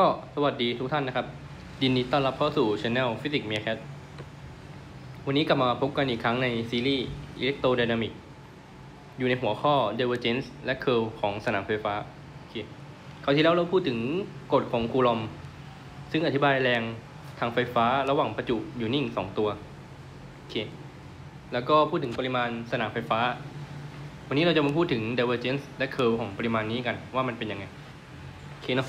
ก็สวัสดีทุกท่านนะครับยินดีต้อนรับเข้าสู่ช anel Physics m e a c a t วันนี้กลับมาพบกันอีกครั้งในซีรีส์ Electrodynamic อยู่ในหัวข้อ Divergence และ Curl ของสนามไฟฟ้าโอเคคราวที่แล้วเราพูดถึงกฎของคูลอม ซึ่งอธิบายแรงทางไฟฟ้าระหว่างประจุอยู่นิ่ง 2 ตัวโอเคแล้วก็พูดถึงปริมาณสนามไฟฟ้า วันนี้เราจะมาพูดถึง Divergence และ Curl ของปริมาณนี้กันว่ามันเป็นยังไงโอเคเนาะ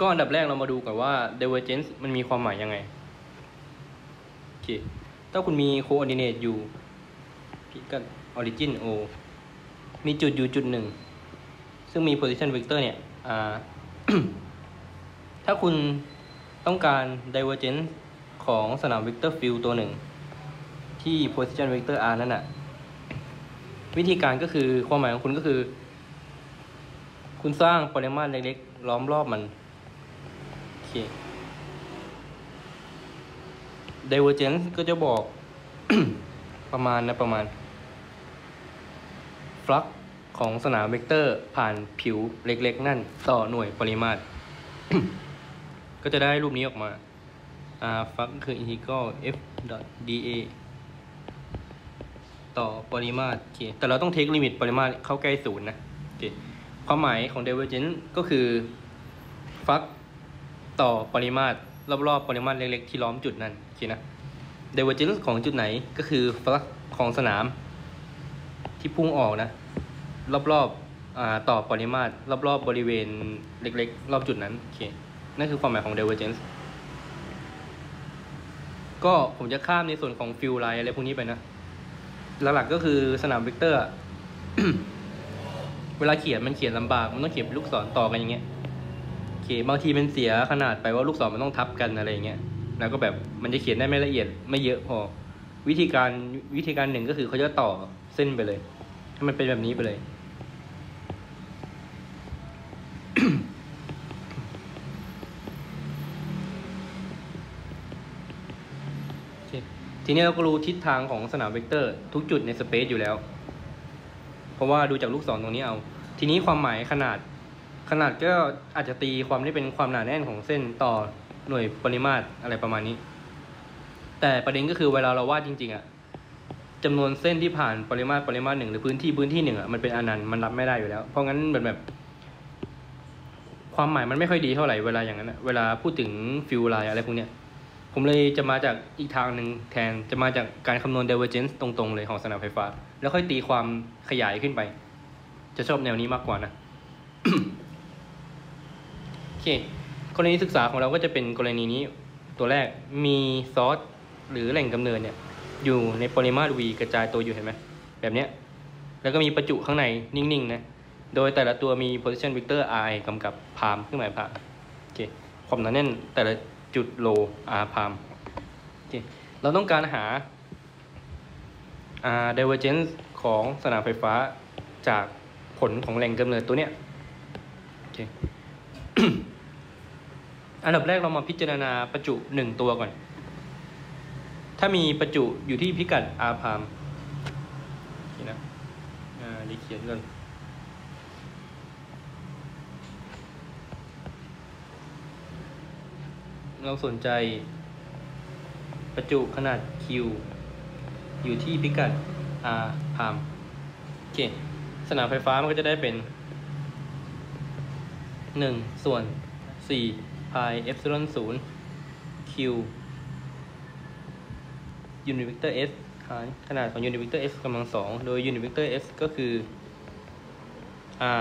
ก็อันดับแรกเรามาดูก่อนว่า divergence มันมีความหมายยังไง โอเค ถ้าคุณมี coordinate อยู่พิกัด origin o มีจุดอยู่จุดหนึ่ง ซึ่งมี position vector เนี่ย อ่า ถ้าคุณต้องการ divergence ของสนาม vector field ตัวหนึ่ง ที่ position vector r นั่นน่ะ วิธีการก็คือความหมายของคุณก็คือ คุณสร้างปริมาตรเล็กๆล้อมรอบมัน เค divergence ก็จะบอก ประมาณนะประมาณ flux ของสนามเวกเตอร์ผ่านผิวเล็กๆ นั่น ต่อหน่วยปริมาตร ก็จะได้รูปนี้ออกมาอ่า flux คือ integral f dot da ต่อปริมาตรโอเคแต่เราต้องเทคลิมิตปริมาตรเข้าใกล้ศูนย์นะโอเคความหมายของ divergence ก็คือฟัก ต่อปริมาตรรอบๆปริมาตรเล็กๆที่ล้อมจุดนั้นโอเคนะ divergence ของจุดไหนก็คือฟักของสนาม ที่พุ่งออกนะ รอบๆอต่อปริมาตรรอบๆบริเวณเล็กๆ รอบจุดนั้นโอเคนั่นคือความหมายของ divergence ก็ผมจะข้ามในส่วนของ field line อะไรพวกนี้ไปนะ หลักๆก็คือสนามเวกเตอร์ เวลาเขียนมันเขียนลำบาก มันต้องเขียนเป็นลูกศรต่อกันอย่างเงี้ย บางทีมันเสียขนาดไปว่าลูกศรมันต้องทับกันอะไรอย่างเงี้ยแล้วก็แบบมันจะเขียนได้ไม่ละเอียดไม่เยอะพอ วิธีการวิธีการหนึ่งก็คือเขาจะต่อเส้นไปเลยให้มันเป็นแบบนี้ไปเลย ทีนี้เราก็รู้ทิศทางของสนามเวกเตอร์ ทุกจุดในสเปซอยู่แล้ว เพราะว่าดูจากลูกศรตรงนี้เอา ทีนี้ความหมายขนาด ขนาดก็อาจจะตีความได้เป็นความหนาแน่นของเส้นต่อหน่วยปริมาตรอะไรประมาณนี้ แต่ประเด็นก็คือเวลาเราวาดจริงๆอะจำนวนเส้นที่ผ่านปริมาตรปริมาตรหนึ่งหรือพื้นที่พื้นที่หนึ่งอะมันเป็นอนันต์มันรับไม่ได้อยู่แล้ว เพราะงั้นแบบแบบ ความหมายมันไม่ค่อยดีเท่าไหร่เวลาอย่างนั้นอะเวลาพูดถึงฟิลไลน์อะไรพวกเนี้ยผมเลยจะมาจากอีกทางหนึ่งแทนจะมาจากการคำนวณ divergence ตรงๆ เลยของสนามไฟฟ้า แล้วค่อยตีความขยายขึ้นไป จะชอบแนวนี้มากกว่านะ อเคกรณีศึกษาของเราก็จะเป็นกรณีนี้ตัวแรกมีซอสหรือแหล่งกำเนิดเนี่ยอยู่ในปริมาตร v กระจายตัวอยู่เห็นไหมแบบเนี้ยแล้วก็มีประจุข้างในนิ่งๆนะโดยแต่ละตัวมี position vector i กำกับพามเครื่องหมายพามโอเคความหนาแน่นแต่ละจุดโล r พามโอเคเราต้องการหาอ่า divergence ของสนามไฟฟ้าจากผลของแหล่งกำเนิดตัวเนี้ยโอเค อันดับแรกเรามาพิจารณาประจุหนึ่งตัวก่อน ถ้ามีประจุอยู่ที่พิกัด r พามโอเคนะอ่าดีเขียนก่อนเราสนใจประจุขนาด Q อยู่ที่พิกัด R พามโอเค สนามไฟฟ้ามันก็จะได้เป็น 1 ส่วน4 pi epsilon 0 Q unit vector S หารขนาดของ unit vector S กำลังสองโดย unit vector S ก็คือ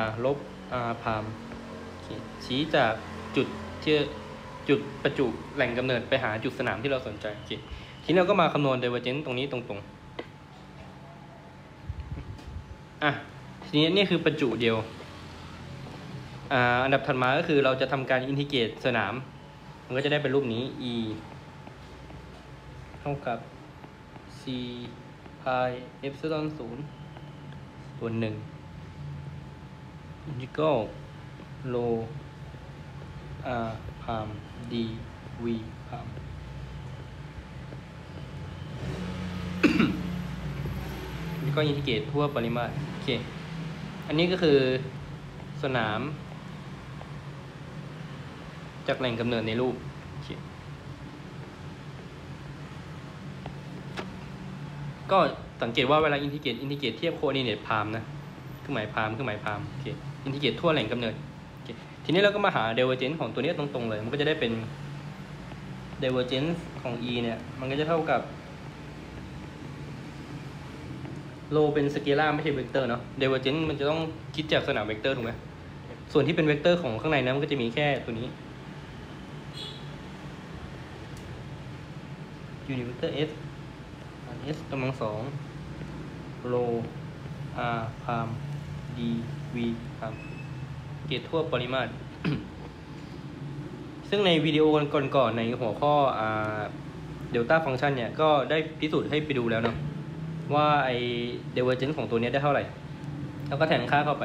R ลบ R พามชี้จากจุดที่จุดประจุแหล่งกำเนิดไปหาจุดสนามที่เราสนใจโอเคทีนี้เราก็มาคำนวณ divergence ตรงนี้ตรงๆ อะ ทีนี้นี่คือประจุเดียว อันดับถัดมาก็คือเราจะทำการ integrate สนาม มันก็จะได้เป็นรูปนี้ e เท่ากับ c pi epsilon 0ส่วนหนึ่ง integral rho r พาม d v พามนี่ก็อินทิเกรตทั่วปริมาตร โอเค อันนี้ก็คือสนาม จากแหล่งกำเนิดในรูปก็สังเกตว่าเวลาอินทิเกรตอินทิเกรตเทียบโคอ r d ิเนตพามนะเครื่องหมายพามเครื่องหมายพามโอเคอินทิเกรตทั่วแหล่งกำเนิดทีนี้เราก็มาหา divergence ของตัวนี้ตรงๆเลย มันก็จะได้เป็น divergence ของ e เนี่ย มันก็จะเท่ากับrho เป็นสเกลาร์ไม่ใช่เวกเตอร์เนาะ divergence มันจะต้องคิดจากสนามเวกเตอร์ถูกไหมส่วนที่เป็นเวกเตอร์ของข้างในนั้นมันก็จะมีแค่ตัวนี้ unit vector s s กำลังสองโล r พาม d v พามเกตทั่วปริมาตร ซึ่งในวิดีโอก่อนๆในหัวข้อdelta function เนี่ย ก็ได้พิสูจน์ให้ไปดูแล้วเนาะว่าไอ divergence ของตัวนี้ได้เท่าไหร่ แล้วก็แทนค่าเข้าไป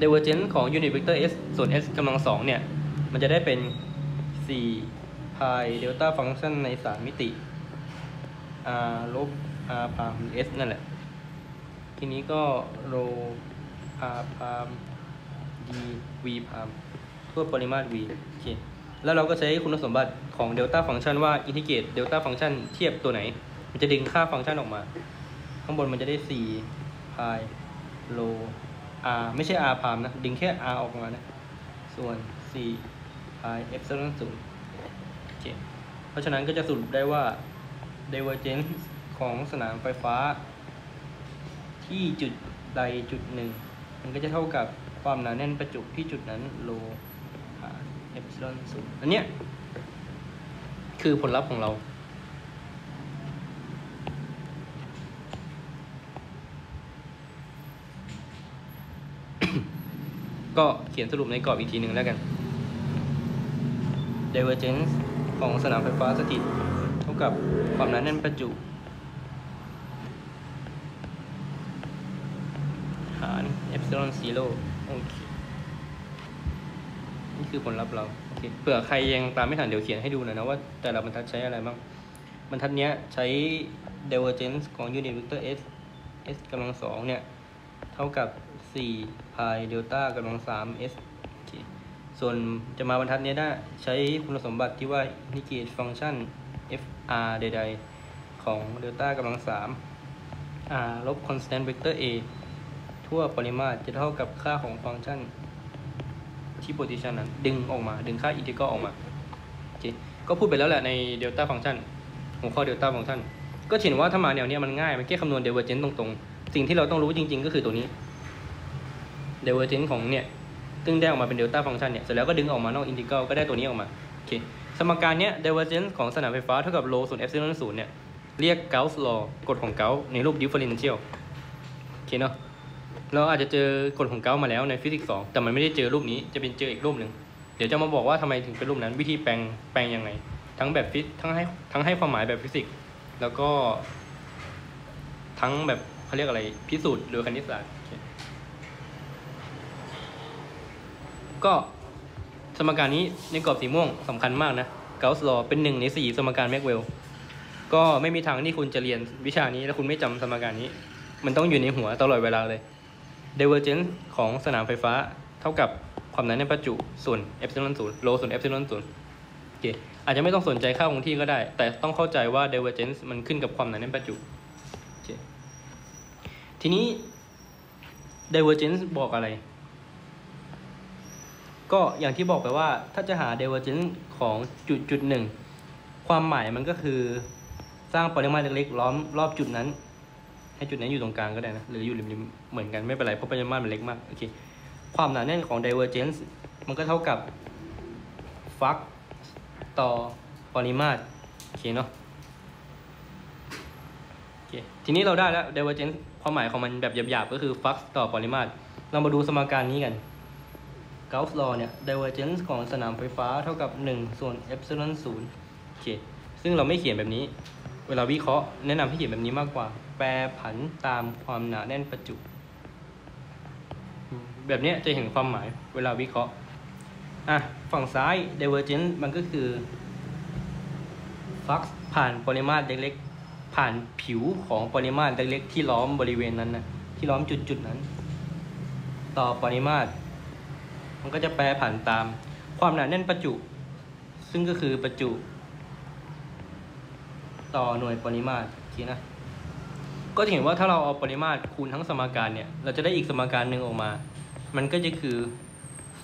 divergence ของ unit vector s ส่วน s กำลังสองเนี่ย มันจะได้เป็น 4 pi delta function ใน 3 มิติ r ลบ r prime s นั่นแหละ ทีนี้ก็ rho r พาม d v พามทั่วปริมาตร v โอเคแล้วเราก็ใช้คุณสมบัติของ delta function ว่า integrate delta function เทียบตัวไหน มันจะดึงค่าฟังก์ชันออกมา ข้างบนมันจะได้ 4 pi rho r ไม่ใช่ r พามนะ ดึงแค่ r ออกมานะ ส่วน 4 pi epsilon 0โอเคเพราะฉะนั้นก็จะสรุปได้ว่า divergence ของสนามไฟฟ้า ที่จุดใดจุดหนึ่ง มันก็จะเท่ากับความหนาแน่นประจุที่จุดนั้นโลหารเอ p ซิลอนศูนย์อันเนี้ยคือผลลัพธ์ของเรา ก็เขียนสรุปในกรอบอีกทีหนึ่งแล้วกัน divergence ของสนามไฟฟ้าสถิต เท่ากับความหนาแน่นประจุ หาร epsilon zero โอเค นี่คือผลลัพธ์เราโอเคเผื่อใครยังตามไม่ทันเดี๋ยวเขียนให้ดูหน่อยนะว่าแต่ละบรรทัดใช้อะไรบ้าง บรรทัดนี้ใช้ divergence ของ unit vector s s กำลังสองเนี่ย เท่ากับ 4 pi delta กำลัง 3 s โอเคส่วนจะมาบรรทัดนี้ได้ใช้คุณสมบัติที่ว่า integrate function fr ใดๆ ของ delta กำลัง 3 r ลบ constant vector a ทั่วปริมาตรจะเท่ากับค่าของฟังก์ชันที่ position นั้น ดึงออกมา ดึงค่า integral ออกมาโอเคก็พูดไปแล้วแหละใน delta function หัวข้อ delta function ก็เห็นว่าถ้ามาแนวนี้มันง่าย มันแค่คำนวณ divergence ตรงๆ สิ่งที่เราต้องรู้จริง ๆ ก็คือตัวนี้ divergence ของเนี่ยซึ่งได้ออกมาเป็น delta function เนี่ยเสร็จแล้วก็ดึงออกมานอก integral ก็ได้ตัวนี้ออกมาโอเคสมการเนี้ย divergence ของสนามไฟฟ้าเท่ากับ rho ส่วน epsilon ศูนย์เนี่ยเรียก Gauss law กฎของเกาส์ในรูป differential โอเคเนาะเราอาจจะเจอกฎของเกาส์มาแล้วในฟิสิกส์สองแต่มันไม่ได้เจอรูปนี้จะเป็นเจออีกรูปหนึ่งเดี๋ยวจะมาบอกว่าทำไมถึงเป็นรูปนั้นวิธีแปลงแปลงยังไง ทั้งแบบฟิสทั้งให้ทั้งให้ความหมายแบบฟิสิกส์แล้วก็ ทั้งแบบเขาเรียกอะไรพิสูจน์โดยคณิตศาสตร์ ก็สมการนี้ในกรอบสีม่วงสำคัญมากนะเกาส์ลอเป็นหนึ่งในสี่สมการแม็กเวลก็ไม่มีทางที่คุณจะเรียนวิชานี้ แล้วคุณไม่จำสมการนี้ มันต้องอยู่ในหัวตลอดเวลาเลย divergence ของสนามไฟฟ้าเท่ากับความหนาแน่นประจุส่วน epsilon ศูนย์โลส่วน epsilon ศูนย์โอเคอาจจะไม่ต้องสนใจค่าคงที่ก็ได้ แต่ต้องเข้าใจว่า divergence มันขึ้นกับความหนาแน่นประจุโอเคทีนี้ divergence บอกอะไร ก็อย่างที่บอกไปว่าถ้าจะหา divergence ของจุดจุดหนึ่งความหมายมันก็คือสร้างปริมาตรเล็กๆล้อมรอบจุดนั้น ให้จุดนั้นอยู่ตรงกลางก็ได้นะ หรืออยู่ริมๆเหมือนกันไม่เป็นไรเพราะปริมาตรมันเล็กมากโอเคความหนาแน่นของ divergence มันก็เท่ากับฟักต่อปริมาตรโอเคเนาะโอเคทีนี้เราได้แล้ว divergence ความหมายของมันแบบหยาบๆก็คือฟักต่อปริมาตรเรามาดูสมการนี้กัน Gauss law เนี่ย divergence ของสนามไฟฟ้าเท่ากับ 1 ส่วน epsilon 0โอเค ซึ่งเราไม่เขียนแบบนี้ เวลาวิเคราะห์แนะนำให้เขียนแบบนี้มากกว่า แปรผันตามความหนาแน่นประจุ แบบนี้จะเห็นความหมายเวลาวิเคราะห์ อะ ฝั่งซ้าย divergence มันก็คือ flux ผ่านปริมาตรเล็กๆ ผ่านผิวของปริมาตรเล็กๆ ที่ล้อมบริเวณนั้นนะที่ล้อมจุดๆนั้น ต่อปริมาตร มันก็จะแปรผันตามความหนาแน่นประจุ ซึ่งก็คือประจุ ต่อหน่วยปริมาตรโอเคนะ ก็จะเห็นว่าถ้าเราเอาปริมาตรคูณทั้งสมการเนี่ย เราจะได้อีกสมการหนึ่งออกมา มันก็จะคือ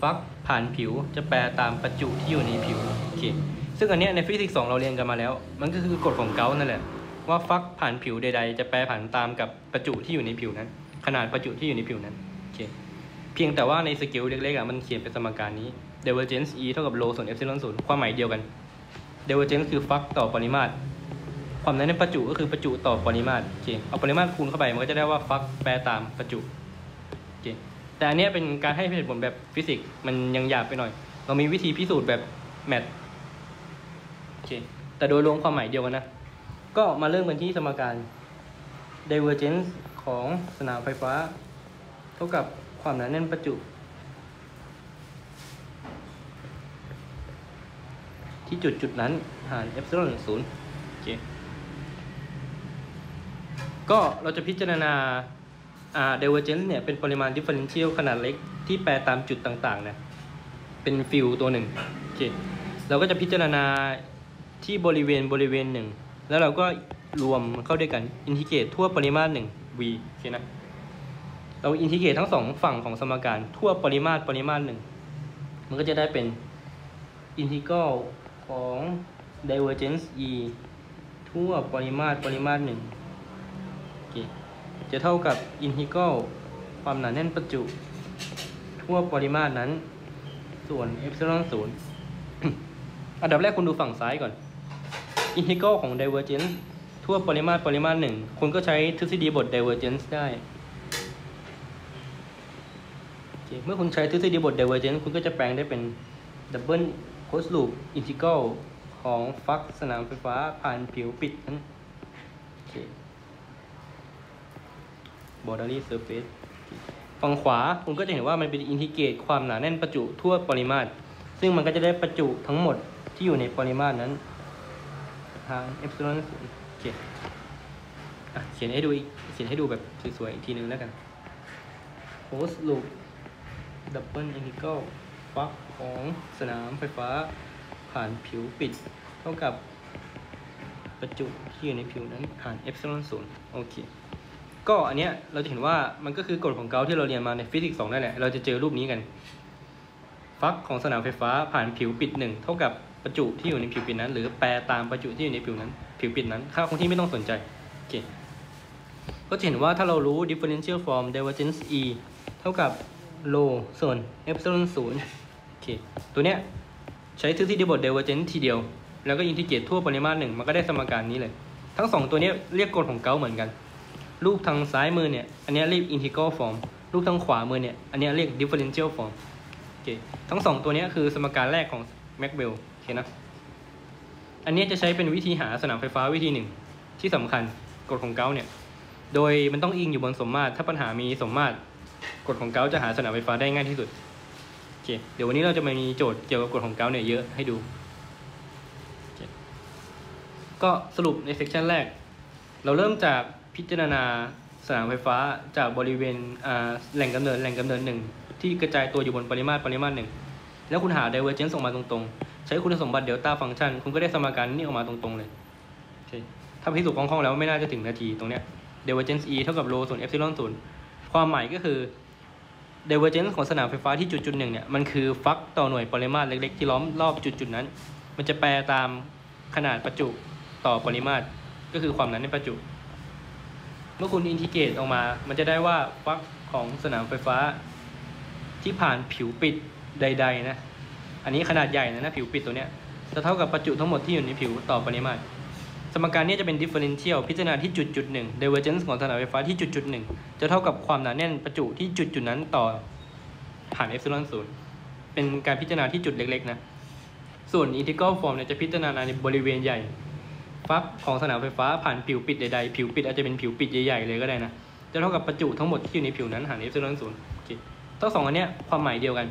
ฟักผ่านผิวจะแปลตามประจุที่อยู่ในผิวโอเคซึ่งอันเนี้ยในฟิสิกส์สองเราเรียนกันมาแล้ว มันก็คือกฎของเกาต์นั่นแหละว่าฟักผ่านผิวใด ๆ จะแปรผันตามกับประจุที่อยู่ในผิวนั้น ขนาดประจุที่อยู่ในผิวนั้น เพียงแต่ว่าในสเกลเล็กๆอะมันเขียนเป็นสมการนี้ divergence E เท่ากับ rho ส่วน epsilon ศูนย์ความหมายเดียวกัน divergence คือฟักต่อปริมาตร ความนั้นในประจุก็คือประจุต่อปริมาตรโอเคเอาปริมาตรคูณเข้าไปมันก็จะได้ว่าฟักแปรตามประจุโอเคแต่อันนี้เป็นการให้เหตุผลแบบฟิสิกส์มันยังหยาบไปหน่อย เรามีวิธีพิสูจน์แบบแมทโอเคแต่โดยรวมความหมายเดียวกันนะ ก็มาเริ่มกันที่สมการ divergence ของสนามไฟฟ้า เท่ากับ ความหนาแน่นประจุ ที่จุดจุดนั้นหาร epsilon ศูนย์โอเคก็เราจะพิจารณาอ่า divergence เนี่ยเป็นปริมาณ differential ขนาดเล็กที่แปรตามจุดต่างๆนะเป็น field ตัวหนึ่งโอเคเราก็จะพิจารณาที่บริเวณบริเวณหนึ่ง แล้วเราก็รวมมันเข้าด้วยกัน integrate ทั่วปริมาตรหนึ่ง v โอเคนะ เรา integrate ทั้งสองฝั่งของสมการทั่วปริมาตรปริมาตรหนึ่ง มันก็จะได้เป็นอินทิกรัลของ divergence e ทั่วปริมาตรปริมาตรหนึ่งจะเท่ากับอินทิกรัลความหนาแน่นประจุ ทั่วปริมาตรนั้น ส่วน epsilon ศูนย์อันดับแรกคุณดูฝั่งซ้ายก่อนอินทิกรัลของ divergence ทั่วปริมาตรปริมาตรหนึ่งคุณก็ใช้ทฤษฎีบท divergence ได้ เมื่อคุณใช้ทฤษฎีบท divergence คุณก็จะแปลงได้เป็น double closed loop integral ของฟักสนามไฟฟ้าผ่านผิวปิดนั้นโอเค borderly surface ฝั่งขวาคุณก็จะเห็นว่ามันเป็นอินทิเกรตความหนาแน่นประจุทั่วปริมาตร ซึ่งมันก็จะได้ประจุทั้งหมดที่อยู่ในปริมาตรนั้นทาง epsilon ศูนย์โอเคเขียนให้ดูอีกเขียนให้ดูแบบสวยๆอีกทีนึงแล้วกัน closed loop double integral ฟักของสนามไฟฟ้าผ่านผิวปิด เท่ากับประจุที่อยู่ในผิวนั้นผ่าน epsilon ศูนย์โอเคก็อันเนี้ยเราจะเห็นว่ามันก็คือกฎของเกาที่เราเรียนมาในฟิสิกส์สองนั่นแหละ เราจะเจอรูปนี้กัน ฟักของสนามไฟฟ้าผ่านผิวปิดหนึ่งเท่ากับประจุที่อยู่ในผิวปิดนั้น หรือแปรตามประจุที่อยู่ในผิวนั้น ผิวปิดนั้น ค่าคงที่ไม่ต้องสนใจโอเคก็จะเห็นว่าถ้าเรารู้ differential form divergence E เท่ากับ rho ส่วน epsilon ศูนย์โอเคตัวเนี้ยใช้ทฤษฎีบท divergence ทีเดียว แล้วก็อินทิเกรตทั่วปริมาตรหนึ่งมันก็ได้สมการนี้เลย ทั้งสองตัวเนี้ยเรียกกฎของเกาเหมือนกัน รูปทางซ้ายมือเนี่ย อันนี้เรียก integral form รูปทางขวามือเนี่ย อันนี้เรียก differential form โอเคทั้งสองตัวเนี้ยคือสมการแรกของ Maxwell โอเคนะอันนี้จะใช้เป็นวิธีหาสนามไฟฟ้าวิธีหนึ่ง ที่สำคัญกฎของเกาเนี่ยโดยมันต้องอิงอยู่บนสมมาตรถ้าปัญหามีสมมาตร กฎของเกาจะหาสนามไฟฟ้าได้ง่ายที่สุดโอเคเดี๋ยววันนี้เราจะมามีโจทย์เกี่ยวกับกฎของเกาเนี่ยเยอะให้ดู ก็สรุปในเซกชันแรก เราเริ่มจากพิจารณาสนามไฟฟ้าจากบริเวณแหล่งกำเนิดแหล่งกำเนิดหนึ่งที่กระจายตัวอยู่บนปริมาตรปริมาตรหนึ่งแล้วคุณหา divergence ออกมาตรงๆ ใช้คุณสมบัติเดลต้าฟังก์ชันคุณก็ได้สมการนี้ออกมาตรงๆเลยโอเคถ้าพิสูจน์คล่องๆแล้วไม่น่าจะถึงนาทีตรงเนี้ย divergence e เท่ากับ rho ส่วน epsilon ศูนย์ ความหมายก็คือ divergence ของสนามไฟฟ้าที่จุดจุดหนึ่งเนี่ยมันคือฟักต่อหน่วยปริมาตรเล็ก ๆ ที่ล้อมรอบจุดจุดนั้น มันจะแปลตามขนาดประจุต่อปริมาตรก็คือความหนาแน่นประจุ เมื่อคุณอินทิเกรตออกมา มันจะได้ว่าฟักของสนามไฟฟ้า ที่ผ่านผิวปิดใด ๆ นะ อันนี้ขนาดใหญ่นะนะผิวปิดตัวเนี้ยจะเท่ากับประจุทั้งหมดที่อยู่ในผิวต่อปริมาตร สมการนี้จะเป็น differential พิจารณาที่จุดจุดหนึ่ง divergence ของสนามไฟฟ้าที่จุดจุดหนึ่งจะเท่ากับความหนาแน่นประจุที่จุดจุดนั้นต่อผ่าน epsilon ศูนย์เป็นการพิจารณาที่จุดเล็กๆนะ ส่วน integral form เนี่ยจะพิจารณาในบริเวณใหญ่ฟักของสนามไฟฟ้าผ่านผิวปิดใดๆ ผิวปิดอาจจะเป็นผิวปิดใหญ่ๆเลยก็ได้นะ จะเท่ากับประจุทั้งหมดที่อยู่ในผิวนั้นหาร epsilon ศูนย์โอเคทั้งสองอันเนี้ยความหมายเดียวกัน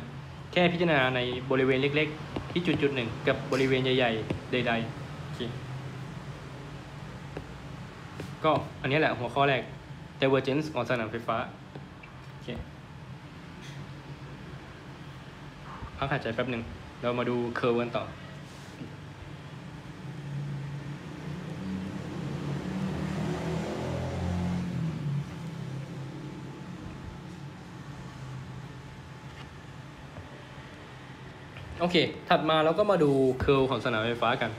แค่พิจารณาในบริเวณเล็ก ๆ ที่จุดจุดหนึ่งกับบริเวณใหญ่ ๆ ใด ๆโอเค ก็อันนี้แหละหัวข้อแรก divergence ของสนามไฟฟ้า โอเคพักหายใจแป๊บหนึ่ง เรามาดูเคอร์ฟกันต่อโอเค ถัดมาเราก็มาดูเคอร์ของสนามไฟฟ้ากัน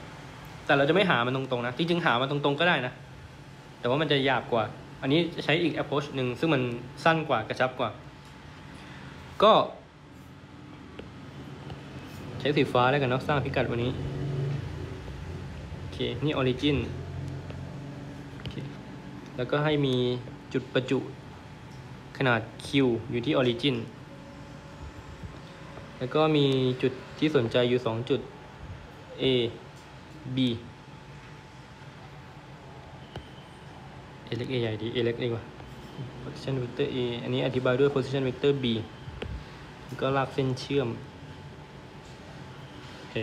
แต่เราจะไม่หามันตรงๆนะ จริงๆ หามันตรงๆ ก็ได้นะ แต่ว่ามันจะหยาบกว่า อันนี้จะใช้อีก approach หนึ่งซึ่งมันสั้นกว่ากระชับกว่า ก็ ใช้สีฟ้าแล้วกันเนาะสร้างพิกัดวันนี้ โอเค นี่ origin แล้วก็ให้มีจุดประจุขนาด Q อยู่ที่ origin แล้วก็มีจุดที่สนใจอยู่สองจุด A B A เล็ก A ใหญ่ดี A เล็กดีกว่า position vector A อันนี้อธิบายด้วย position vector B ก็ลากเส้นเชื่อม โอเค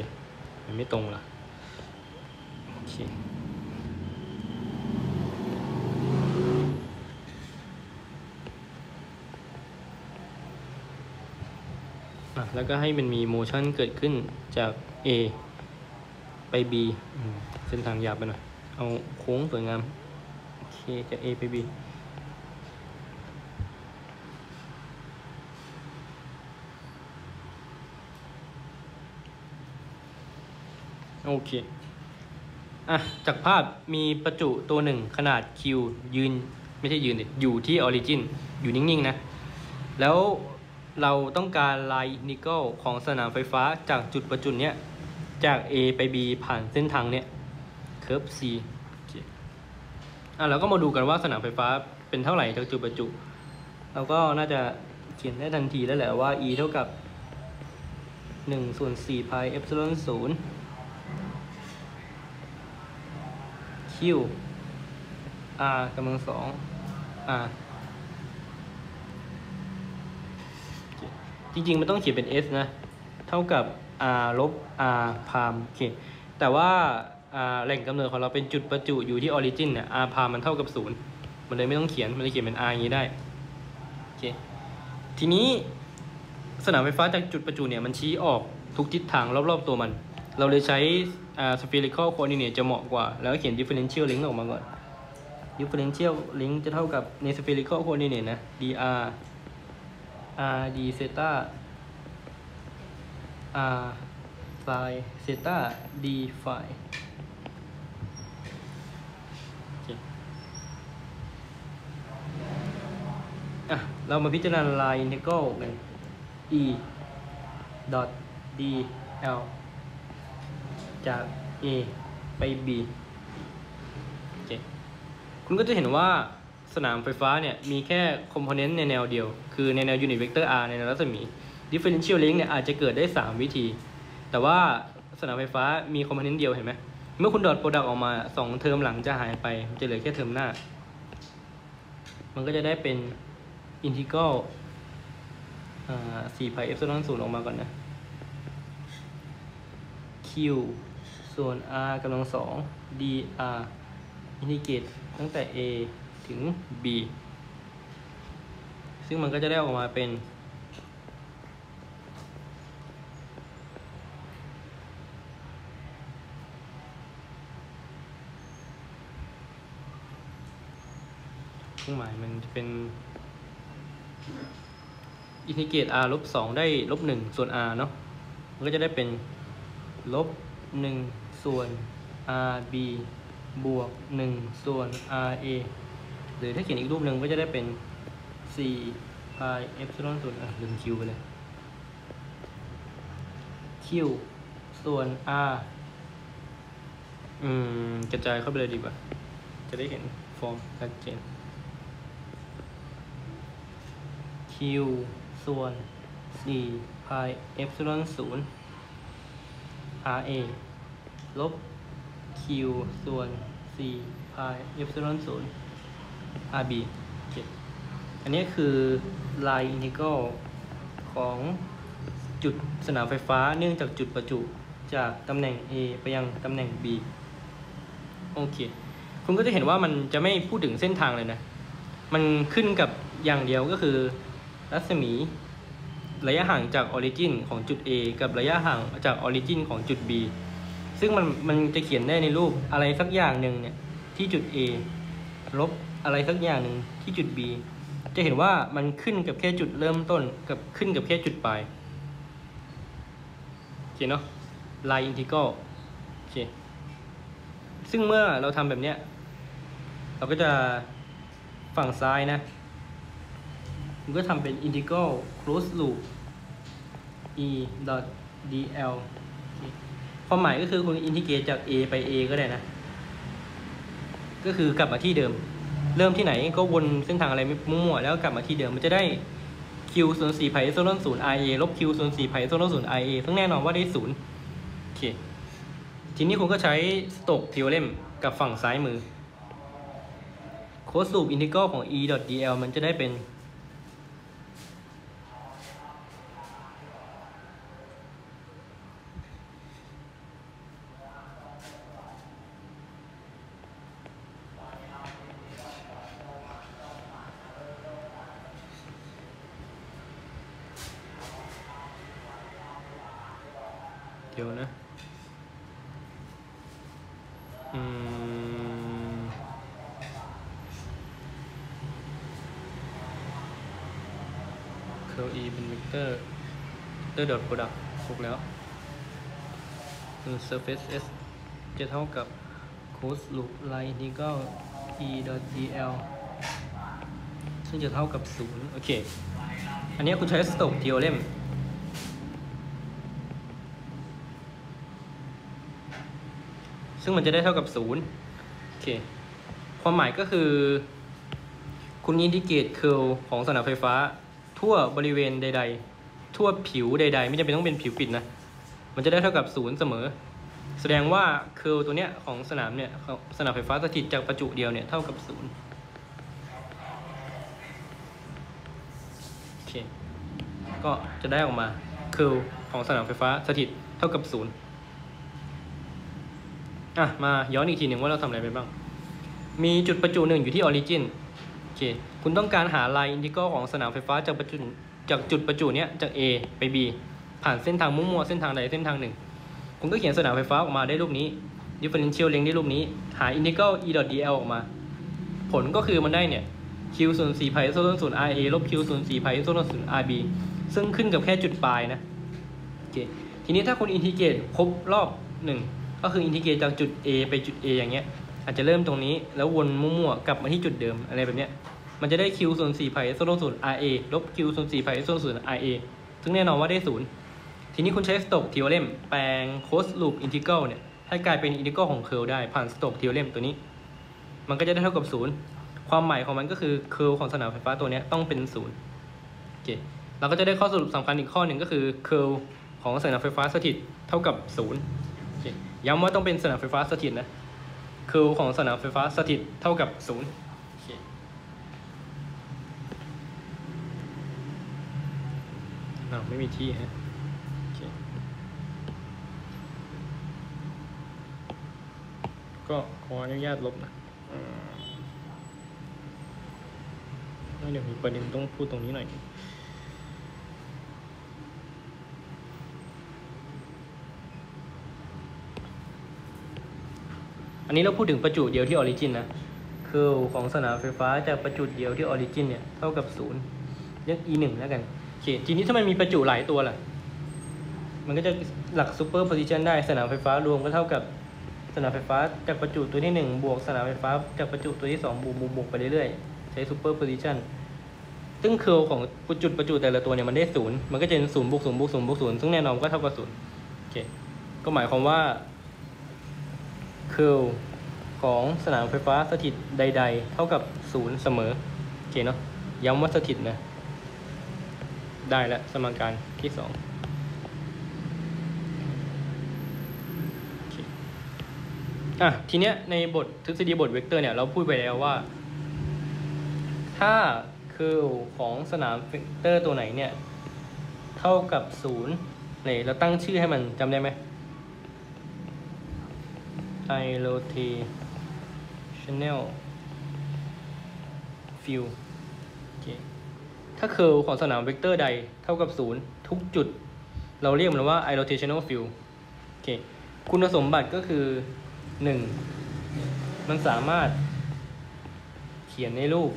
มันไม่ตรงละโอเคอะแล้วก็ให้มันมี motion เกิดขึ้นจาก A ไป B เส้นทางหยาบไปหน่อย เอาโค้งสวยงาม เคจาก A ไป B โอเค อะ จากภาพมีประจุตัวหนึ่งขนาด Q ยืน ไม่ใช่ยืนอยู่ที่ origin อยู่นิ่ง ๆ นะ แล้วเราต้องการลายนิกเกิลของสนามไฟฟ้าจากจุดประจุเนี้ย จาก A ไป B ผ่านเส้นทางเนี้ย curve C อะเราก็มาดูกันว่าสนามไฟฟ้าเป็นเท่าไหร่จากจุดประจุ เราก็น่าจะเขียนได้ทันทีแล้วแหละว่า E เท่ากับ1ส่วน4 pi epsilon 0 Q R กำลังสอง R จริง ๆ มันต้องเขียนเป็น S นะ เท่ากับ R ลบ R พามโอเคแต่ว่า แหล่งกำเนิดของเราเป็นจุดประจุอยู่ที่ออริจินเนี่ย R พามันเท่ากับศูนย์มันเลยไม่ต้องเขียน มันเลยเขียนเป็น R อย่างนี้ได้ โอเค ทีนี้สนามไฟฟ้าจากจุดประจุเนี่ย มันชี้ออกทุกทิศทางรอบๆตัวมัน เราเลยใช้ spherical coordinate จะเหมาะกว่า แล้วเขียน differential link ออกมาก่อน differential link จะเท่ากับใน spherical coordinate นะ dr r d theta r phi theta d phi โอเค อะ เรามาพิจารณา line integral กัน e dot d l จาก A ไป B โอเคคุณก็จะเห็นว่าสนามไฟฟ้าเนี่ย มีแค่ component ในแนวเดียว คือในแนวยูนิตเวกเตอร์ R ในแนวรัศมี differential length เนี่ย อาจจะเกิดได้ 3 วิธี แต่ว่าสนามไฟฟ้ามี component เดียวเห็นไหม เมื่อคุณ dot product ออกมา 2 เทอมหลังจะหายไป จะเหลือแค่เทอมหน้า มันก็จะได้เป็น อินทิกรัลอ่า4 pi epsilon 0ออกมาก่อนนะ q ส่วน r กำลังสอง dr อินทิเกรตตั้งแต่ a ถึง b ซึ่งมันก็จะได้ออกมาเป็น เครื่องหมายมันจะเป็น อินทิเกรต r ลบสองได้ลบหนึ่งส่วน r เนาะมันก็จะได้เป็นลบหนึ่งส่วน rb บวกหนึ่งส่วน ra หรือถ้าเขียนอีกรูปหนึ่งก็จะได้เป็น4 pi epsilon ส่วนอะลืม q ไปเลย q ส่วน r อืม กระจายเข้าไปเลยดีกว่า จะได้เห็นฟอร์มชัดเจน q ส่วน4 pi epsilon 0 RA ลบ Q ส่วน4 pi epsilon 0 RB โอเคอันนี้คือ line integral ของจุดสนามไฟฟ้าเนื่องจากจุดประจุจากตำแหน่ง A ไปยังตำแหน่ง B โอเค คุณก็จะเห็นว่ามันจะไม่พูดถึงเส้นทางเลยนะ มันขึ้นกับอย่างเดียวก็คือ รัศมีระยะห่างจากออริจินของจุด A กับระยะห่างจากออริจินของจุด B ซึ่งมันมันจะเขียนได้ในรูปอะไรสักอย่างหนึ่งเนี่ยที่จุด A ลบอะไรสักอย่างหนึ่งที่จุด B จะเห็นว่ามันขึ้นกับแค่จุดเริ่มต้นกับขึ้นกับแค่จุดปลายโอเคเนาะ line integral โอเคซึ่งเมื่อเราทำแบบเนี้ยเราก็จะฝั่งซ้ายนะ มันก็ทำเป็น integral close loop e dot dl ความหมายก็คือคุณอินทิเกรตจาก a ไป a ก็ได้นะ ก็คือกลับมาที่เดิม เริ่มที่ไหนก็วนเส้นทางอะไรไม่มั่วๆแล้วกลับมาที่เดิมมันจะได้ q ส่วน4 pi โซลอนศูนย์ i a ลบ q ส่วน4 pi โซลอนศูนย์ i a ซึ่งแน่นอนว่าได้ศูนย์โอเค ทีนี้คุณก็ใช้สโตก e o เ e m กับฝั่งซ้ายมือโค้ดสูบอินทิกรของ e dl มันจะได้เป็น อืมเคอีเป็นเวกเตอร์เตอร์ดอทโปรดักต์ถูกแล้วคือ surface s จะเท่ากับ cos loop line integral e dot gl ซึ่งจะเท่ากับ 0 โอเค อันนี้คุณใช้สโตกเทียวเล่ม ซึ่งมันจะได้เท่ากับ0โอเคความหมายก็คือ คุณอินทิเกรตเคิลของสนามไฟฟ้า ทั่วบริเวณใด ๆ ทั่วผิวใด ๆ ไม่จำเป็นต้องเป็นผิวปิดนะ มันจะได้เท่ากับ0เสมอ แสดงว่าเคิลตัวเนี้ยของสนามเนี่ยสนามไฟฟ้าสถิตจากประจุเดียวเนี่ยเท่ากับ0โอเคก็จะได้ออกมาcurl ของสนามไฟฟ้าสถิตเท่ากับ0 อะ มาย้อนอีกทีหนึ่งว่าเราทำอะไรไปบ้าง มีจุดประจุหนึ่งอยู่ที่ origin โอเค คุณต้องการหา line integral ของสนามไฟฟ้าจากประจุจากจุดประจุเนี้ยจาก A ไป B ผ่านเส้นทางมั่วๆเส้นทางใดเส้นทางหนึ่ง คุณก็เขียนสนามไฟฟ้าออกมาได้รูปนี้ differential length ได้รูปนี้ หา integral e dl ออกมา ผลก็คือมันได้เนี่ย q ส่วน4 pi ส่วนส่วน ra ลบ q ส่วน4 pi ส่วนส่วน rb ซึ่งขึ้นกับแค่จุดปลายนะ โอเค ทีนี้ถ้าคุณอินทิเกรตครบรอบหนึ่ง ก็คืออินทิเกรตจากจุด A ไปจุด A อย่างเงี้ย อาจจะเริ่มตรงนี้แล้ววนมั่วๆกลับมาที่จุดเดิมอะไรแบบเนี้ย มันจะได้ q ส่วน4 pi ส่วนส่วน ra ลบ q ส่วน4 pi ส่วนส่วน ra ซึ่งแน่นอนว่าได้ศูนย์ทีนี้คุณใช้ Stokes theorem แปลง closed loop integral เนี่ยให้กลายเป็น integral ของ curl ได้ผ่าน Stokes theorem ตัวนี้ มันก็จะได้เท่ากับศูนย์ความหมายของมันก็คือ curl ของสนามไฟฟ้าตัวนี้ต้องเป็นศูนย์โอเคเราก็จะได้ข้อสรุปสำคัญอีกข้อหนึ่งก็คือ curl ของสนามไฟฟ้าสถิตเท่ากับศูนย์ ย้ำว่าต้องเป็นสนามไฟฟ้าสถิตนะ curl ของสนามไฟฟ้าสถิตเท่ากับศูนย์อ้าวไม่มีที่ฮะก็ขออนุญาตลบนะเดี๋ยวมีประเด็นต้องพูดตรงนี้หน่อย อันนี้เราพูดถึงประจุเดียวที่ origin นะคือของสนามไฟฟ้าจากประจุเดียวที่ origin เนี่ยเท่ากับศูนย์เรียก e หนึ่งแล้วกันโอเคทีนี้ถ้ามันมีประจุหลายตัวล่ะ มันก็จะหลัก superposition ได้สนามไฟฟ้ารวมก็เท่ากับสนามไฟฟ้าจากประจุตัวที่หนึ่งบวกสนามไฟฟ้าจากประจุตัวที่สองบวกบวกบวกไปเรื่อยๆ ใช้ superposition ซึ่ง curl ของจุดประจุแต่ละตัวเนี่ยมันได้ศูนย์มันก็จะเป็นศูนย์บวกศูนย์บวกศูนย์บวกศูนย์ซึ่งแน่นอนก็เท่ากับศูนย์โอเคก็หมายความว่า curl ของสนามไฟฟ้าสถิตใด ๆ เท่ากับศูนย์เสมอโอเคเนาะย้ำว่าสถิตนะ ได้แล้วสมการที่สองอะทีเนี้ยในบททฤษฎีบทเวกเตอร์เนี่ยเราพูดไปแล้วว่า ถ้า curl ของสนามเวกเตอร์ตัวไหนเนี่ย เท่ากับศูนย์เนี่ยเราตั้งชื่อให้มันจำได้ไหม irrotational field ถ้า curl ของสนามเวกเตอร์ใดเท่ากับศูนย์ทุกจุด เราเรียกมันว่า i r o t a t i o n a l field โอเคคุณสมบัติก็คือหนึ่งมันสามารถเขียนในรูป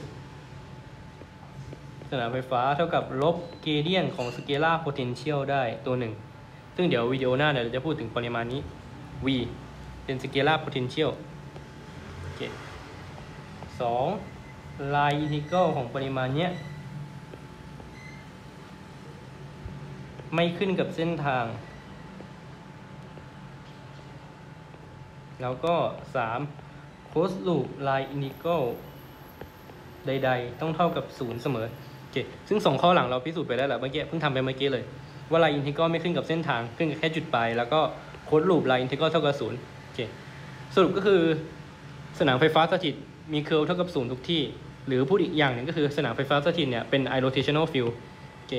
สนามไฟฟ้าเท่ากับลบ gradient ของ scalar potential ได้ตัวหนึ่งซึ่งเดี๋ยววิดีโอหน้าเนี่ยเราจะพูดถึงปริมาณนี้ v เป็น scalar potentialโอเคสอง line integral ของปริมาณเนี้ย ไม่ขึ้นกับเส้นทาง แล้วก็สาม closed loop line integral ใด ๆ ต้องเท่ากับศูนย์เสมอโอเคซึ่งสองข้อหลังเราพิสูจน์ไปแล้วแหละเมื่อกี้เพิ่งทำไปเมื่อกี้เลย ว่า line integral ไม่ขึ้นกับเส้นทาง ขึ้นกับแค่จุดปลายแล้วก็closed loop line integral เท่ากับศูนย์ โอเคสรุปก็คือสนามไฟฟ้าสถิตมี curl เท่ากับศูนย์ทุกที่ หรือพูดอีกอย่างหนึ่งก็คือสนามไฟฟ้าสถิตเนี่ยเป็น irrotational field โอเค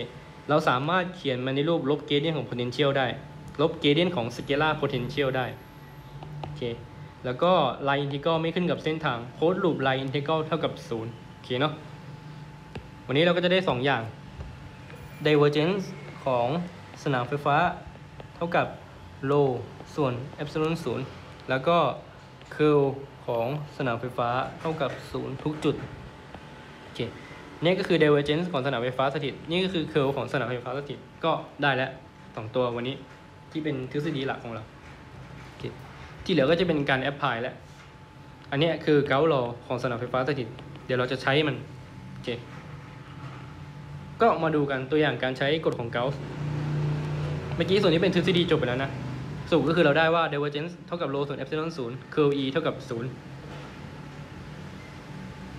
เราสามารถเขียนมันในรูปลบเกเดียนของ potential ได้ ลบ gradient ของ scalar potential ได้โอเคแล้วก็ line integral ไม่ขึ้นกับเส้นทาง closed loop line integral เท่ากับ0โอเคเนาะวันนี้เราก็จะได้ 2 อย่าง divergence ของสนามไฟฟ้า เท่ากับ rho ส่วน epsilon 0 แล้วก็ curl ของสนามไฟฟ้าเท่ากับ 0 ทุกจุดโอเคนี่ก็คือ divergence ของสนามไฟฟ้าสถิต นี่ก็คือ curl ของสนามไฟฟ้าสถิต ก็ได้แล้วสองตัววันนี้ที่เป็นทฤษฎีหลักของเราโอเคที่เหลือก็จะเป็นการ apply แล้ว อันนี้คือ Gauss law ของสนามไฟฟ้าสถิต เดี๋ยวเราจะใช้มันโอเคก็มาดูกันตัวอย่างการใช้กฎของ Gauss เมื่อกี้ส่วนนี้เป็นทฤษฎีจบไปแล้วนะ สรุปก็คือเราได้ว่า divergence เท่ากับ rho ส่วน epsilon 0 curl e เท่ากับ 0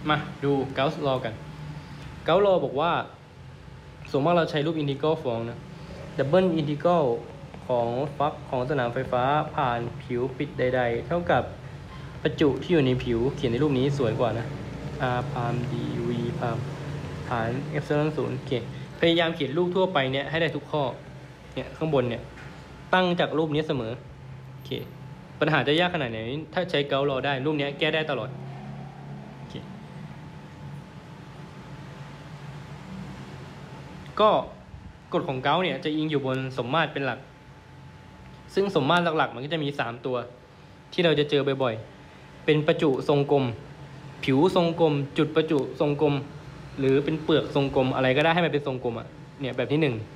มาดู Gauss law กัน Gauss law บอกว่า สมมติเราใช้รูป integral form นะ double integral ของ flux ของสนามไฟฟ้าผ่านผิวปิดใด ๆ เท่ากับประจุที่อยู่ในผิวเขียนในรูปนี้สวยกว่านะ r พาม d v พามผ่านเอฟเซลศูนย์โอเคพยายามเขียนรูปทั่วไปเนี่ยให้ได้ทุกข้อ เนี่ย ข้างบนเนี่ย ตั้งจากรูปนี้เสมอโอเคปัญหาจะยากขนาดไหน ถ้าใช้เกาโลได้ รูปนี้แก้ได้ตลอดก็กฎของเกาเนี่ยจะอิงอยู่บนสมมาตรเป็นหลัก ซึ่งสมมาตรหลักๆ มันก็จะมี 3 ตัว ที่เราจะเจอบ่อยๆ เป็นประจุทรงกลม ผิวทรงกลม จุดประจุทรงกลม หรือเป็นเปลือกทรงกลมอะไรก็ได้ให้มันเป็นทรงกลมอะเนี่ยแบบที่1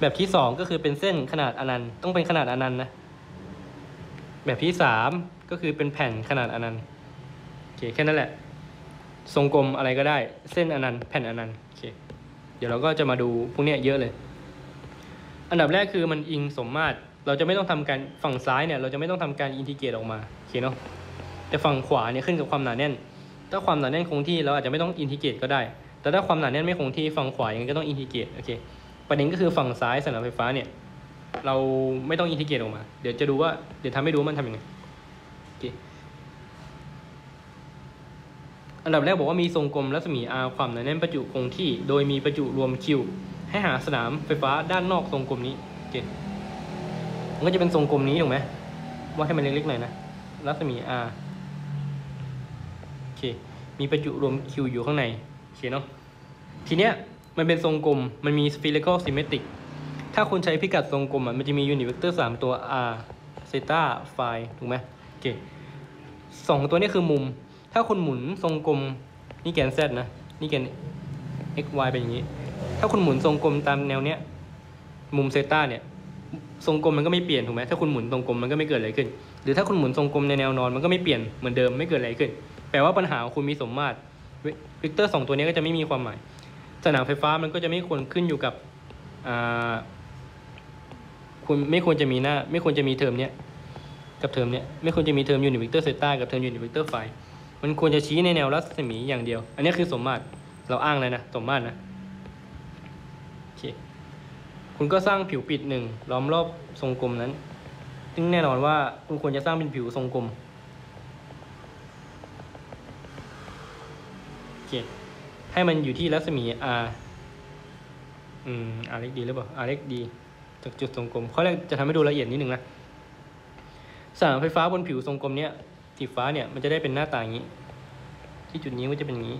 แบบที่2ก็คือเป็นเส้นขนาดอนันต์ต้องเป็นขนาดอนันต์นะ แบบที่3ก็คือเป็นแผ่นขนาดอนันต์โอเคแค่นั้นแหละ ทรงกลมอะไรก็ได้ เส้นอนันต์แผ่นอนันต์โอเคเดี๋ยวเราก็จะมาดูพวกเนี้ยเยอะเลย อันดับแรกคือมันอิงสมมาตรเราจะไม่ต้องทำการฝั่งซ้ายเนี่ยเราจะไม่ต้องทำการ integrate ออกมาโอเคเนาะแต่ฝั่งขวาเนี่ยขึ้นกับความหนาแน่น ถ้าความหนาแน่นคงที่เราอาจจะไม่ต้อง integrate ก็ได้ แต่ถ้าความหนาแน่นไม่คงที่ฝั่งขวายังก็ต้อง integrate โอเค ประเด็นก็คือฝั่งซ้ายสนามไฟฟ้าเนี่ย เราไม่ต้อง integrate ออกมา เดี๋ยวจะดูว่าเดี๋ยวทำให้ดูมันทำยังไงโอเคอันดับแรกบอกว่ามีทรงกลมรัศมี r ความหนาแน่นประจุคงที่ โดยมีประจุรวม q ให้หาสนามไฟฟ้าด้านนอกทรงกลมนี้โอเคมันก็จะเป็นทรงกลมนี้ถูกไหมวาดให้มันเล็กๆหน่อยนะรัศมี r โอเค มีประจุรวม q อยู่ข้างในโอเคเนาะทีเนี้ย มันเป็นทรงกลม มันมี spherical symmetric ถ้าคุณใช้พิกัดทรงกลมอะ มันจะมี unit vector สามตัว r thetaไฟถูกไหมโอเคสองตัวนี้คือมุม ถ้าคุณหมุนทรงกลม นี่แกน z นะ นี่แกน x y เป็นอย่างนี้ ถ้าคุณหมุนทรงกลมตามแนวเนี้ย มุมเซต้าเนี่ย ทรงกลมมันก็ไม่เปลี่ยนถูกไหมถ้าคุณหมุนทรงกลมมันก็ไม่เกิดอะไรขึ้น หรือถ้าคุณหมุนทรงกลมในแนวนอนมันก็ไม่เปลี่ยนเหมือนเดิมไม่เกิดอะไรขึ้น แปลว่าปัญหาของคุณมีสมมาตร เวกเตอร์สองตัวนี้ก็จะไม่มีความหมาย สนามไฟฟ้ามันก็จะไม่ควรขึ้นอยู่กับคุณไม่ควรจะมีหน้า ไม่ควรจะมีเทอมเนี้ยกับเทอมเนี้ยไม่ควรจะมีเทอม unit vector theta กับเทอม unit vector phi มันควรจะชี้ในแนวรัศมีอย่างเดียว อันนี้คือสมมาตรเราอ้างเลยนะ สมมาตรนะโอเคคุณก็สร้างผิวปิดหนึ่งล้อมรอบทรงกลมนั้น ซึ่งแน่นอนว่าคุณควรจะสร้างเป็นผิวทรงกลมโอเค ให้มันอยู่ที่รัศมี r อืม r เล็กดีหรือเปล่า r เล็กดีจากจุดทรงกลมข้อแรกจะทำให้ดูละเอียดนิดนึงนะสนามไฟฟ้าบนผิวทรงกลมเนี้ยสีฟ้าเนี่ยมันจะได้เป็นหน้าตาอย่างนี้ ที่จุดนี้ก็จะเป็นอย่างนี้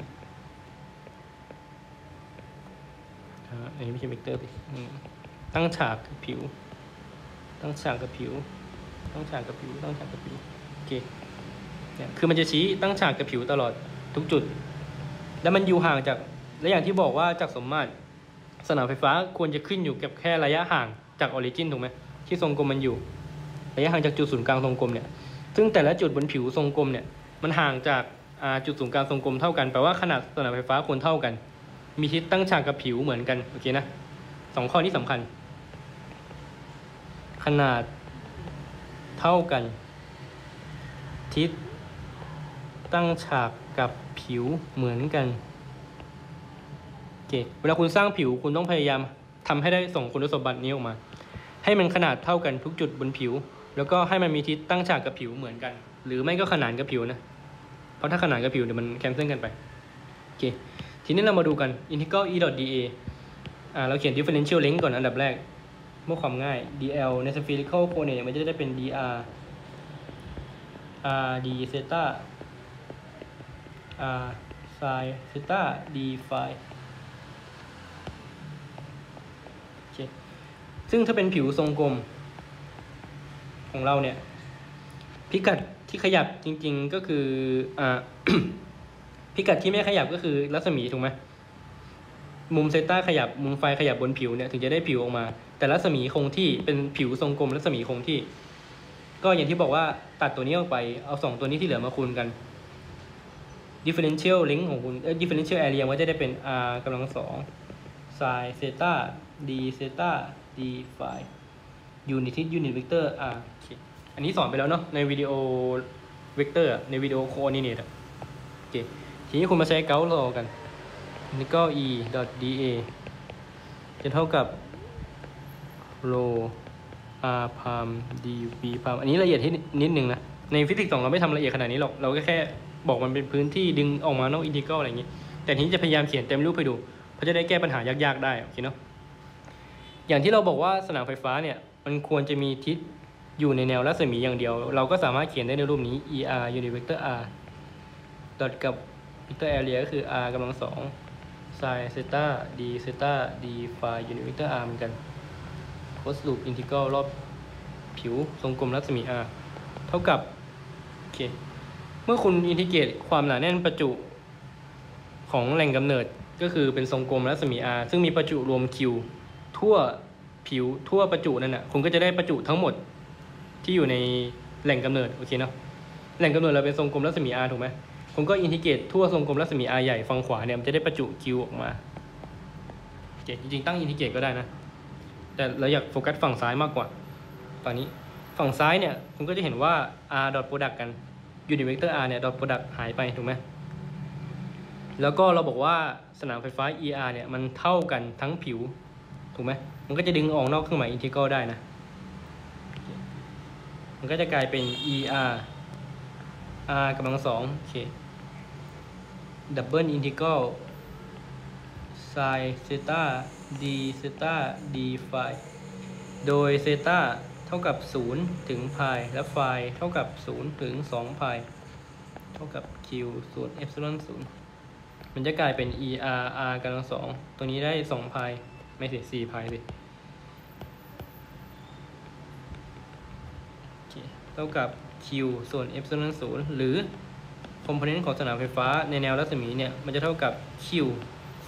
อ่าอันนี้ไม่ใช่เวกเตอร์ดิตั้งฉากกับผิว ตั้งฉากกับผิว ตั้งฉากกับผิว ตั้งฉากกับผิว โอเค เนี่ย คือมันจะชี้ตั้งฉากกับผิวตลอดทุกจุด แล้วมันอยู่ห่างจากและอย่างที่บอกว่าจากสมมาตรสนามไฟฟ้าควรจะขึ้นอยู่กับแค่ระยะห่างจากออริจินถูกไหมที่ทรงกลมมันอยู่ ระยะห่างจากจุดศูนย์กลางทรงกลมเนี่ยซึ่งแต่ละจุดบนผิวทรงกลมเนี่ยมันห่างจากาจุดศูนย์กลางทรงกลมเท่ากันแปลว่าขนาดสนามไฟฟ้าควรเท่ากัน มีทิศตั้งฉากกับผิวเหมือนกันโอเคนะสองข้อนี้สำคัญ ขนาดเท่ากัน ทิศตั้งฉากกับ ผิวเหมือนกันโอเคเวลาคุณสร้างผิวคุณต้องพยายามทำให้ได้ส่งคุณสมบัตินี้ออกมา ให้มันขนาดเท่ากันทุกจุดบนผิว แล้วก็ให้มันมีทิศตั้งฉากกับผิวเหมือนกัน หรือไม่ก็ขนานกับผิวนะ เพราะถ้าขนานกับผิวเดี๋ยวมันแคนเซิลกันไปโอเคทีนี้เรามาดูกัน integral e dot da อ่าเราเขียน differential length ก่อนอันดับแรกเมื่อความง่าย dl ใน spherical coordinate มันจะได้เป็น dr r d theta r sin theta d phi โอเคซึ่งถ้าเป็นผิวทรงกลม ของเราเนี่ย พิกัดที่ขยับจริง ๆก็คืออ่าพิกัดที่ไม่ขยับก็คือรัศมีถูกไหมมุมเซต้าขยับมุมไฟขยับบนผิวเนี่ยถึงจะได้ผิวออกมา แต่รัศมีคงที่เป็นผิวทรงกลมรัศมีคงที่ ก็อย่างที่บอกว่าตัดตัวนี้ออกไปเอาสองตัวนี้ที่เหลือมาคูณกัน differential length ของคุณ differential area มันจะได้เป็น r กำลังสอง sin theta d theta d phi unit unit vector r โอเคอันนี้สอนไปแล้วเนาะในวิดีโอเวกเตอร์ในวิดีโอโคอ r d i n a t e อะโอเคทีนี้คุณมาใช้ Gauss law กันนี่ก็ e dot da จะเท่ากับ rho r prime dv prime อันนี้ละเอียดที่นิดนึงนะ ในฟิสิกส์สองเราไม่ทำละเอียดขนาดนี้หรอก เราก็แค่ บอกมันเป็นพื้นที่ดึงออกมานอกอินทิกรัลอะไรอย่างนี้ แต่ทีนี้จะพยายามเขียนเต็มรูปให้ดูเพราะจะได้แก้ปัญหายากๆได้โอเคเนาะอย่างที่เราบอกว่าสนามไฟฟ้าเนี่ยมันควรจะมีทิศอยู่ในแนวรัศมีอย่างเดียว เราก็สามารถเขียนได้ในรูปนี้ er unit vector r ดอทกับ vector area ก็คือ r กำลังสอง sin theta d theta d phi unit vector r เหมือนกัน close loop integral รอบผิวทรงกลมรัศมี r เท่ากับโอเค เมื่อคุณอินทิเกรตความหนาแน่นประจุของแหล่งกำเนิดก็คือเป็นทรงกลมรัศมี r ซึ่งมีประจุรวม q ทั่วผิวทั่วประจุนั่นน่ะคุณก็จะได้ประจุทั้งหมดที่อยู่ในแหล่งกำเนิดโอเคเนาะแหล่งกำเนิดเราเป็นทรงกลมรัศมี r ถูกไหมคุณก็ integrate ทั่วทรงกลมรัศมี r ใหญ่ฝั่งขวาเนี่ยมันจะได้ประจุ q ออกมาโอเคจริงๆตั้ง integrate ก็ได้นะ แต่เราอยากโฟกัสฝั่งซ้ายมากกว่าตอนนี้ฝั่งซ้ายเนี่ยคุณก็จะเห็นว่า r dot product กัน unit vector r เนี่ย dot product หายไปถูกไหมแล้วก็เราบอกว่าสนามไฟฟ้า ER เนี่ย มันเท่ากันทั้งผิว ถูกไหมมันก็จะดึงออกนอกเครื่องหมายอินทิกรัลได้นะ มันก็จะกลายเป็น ER R กำลังสองโอเคดับเบิลอินทิกรัล sin theta d theta d phi โดย theta เท่ากับ 0 ถึง pi และ phi เท่ากับ 0 ถึง2 pi เท่ากับ q ส่วน epsilon 0มันจะกลายเป็น e r r กำลังสองตัวนี้ได้2 pi ไม่สิ4 pi สิเท่ากับ q ส่วน epsilon 0หรือ component ของสนามไฟฟ้าในแนวรัศมีเนี่ย มันจะเท่ากับ q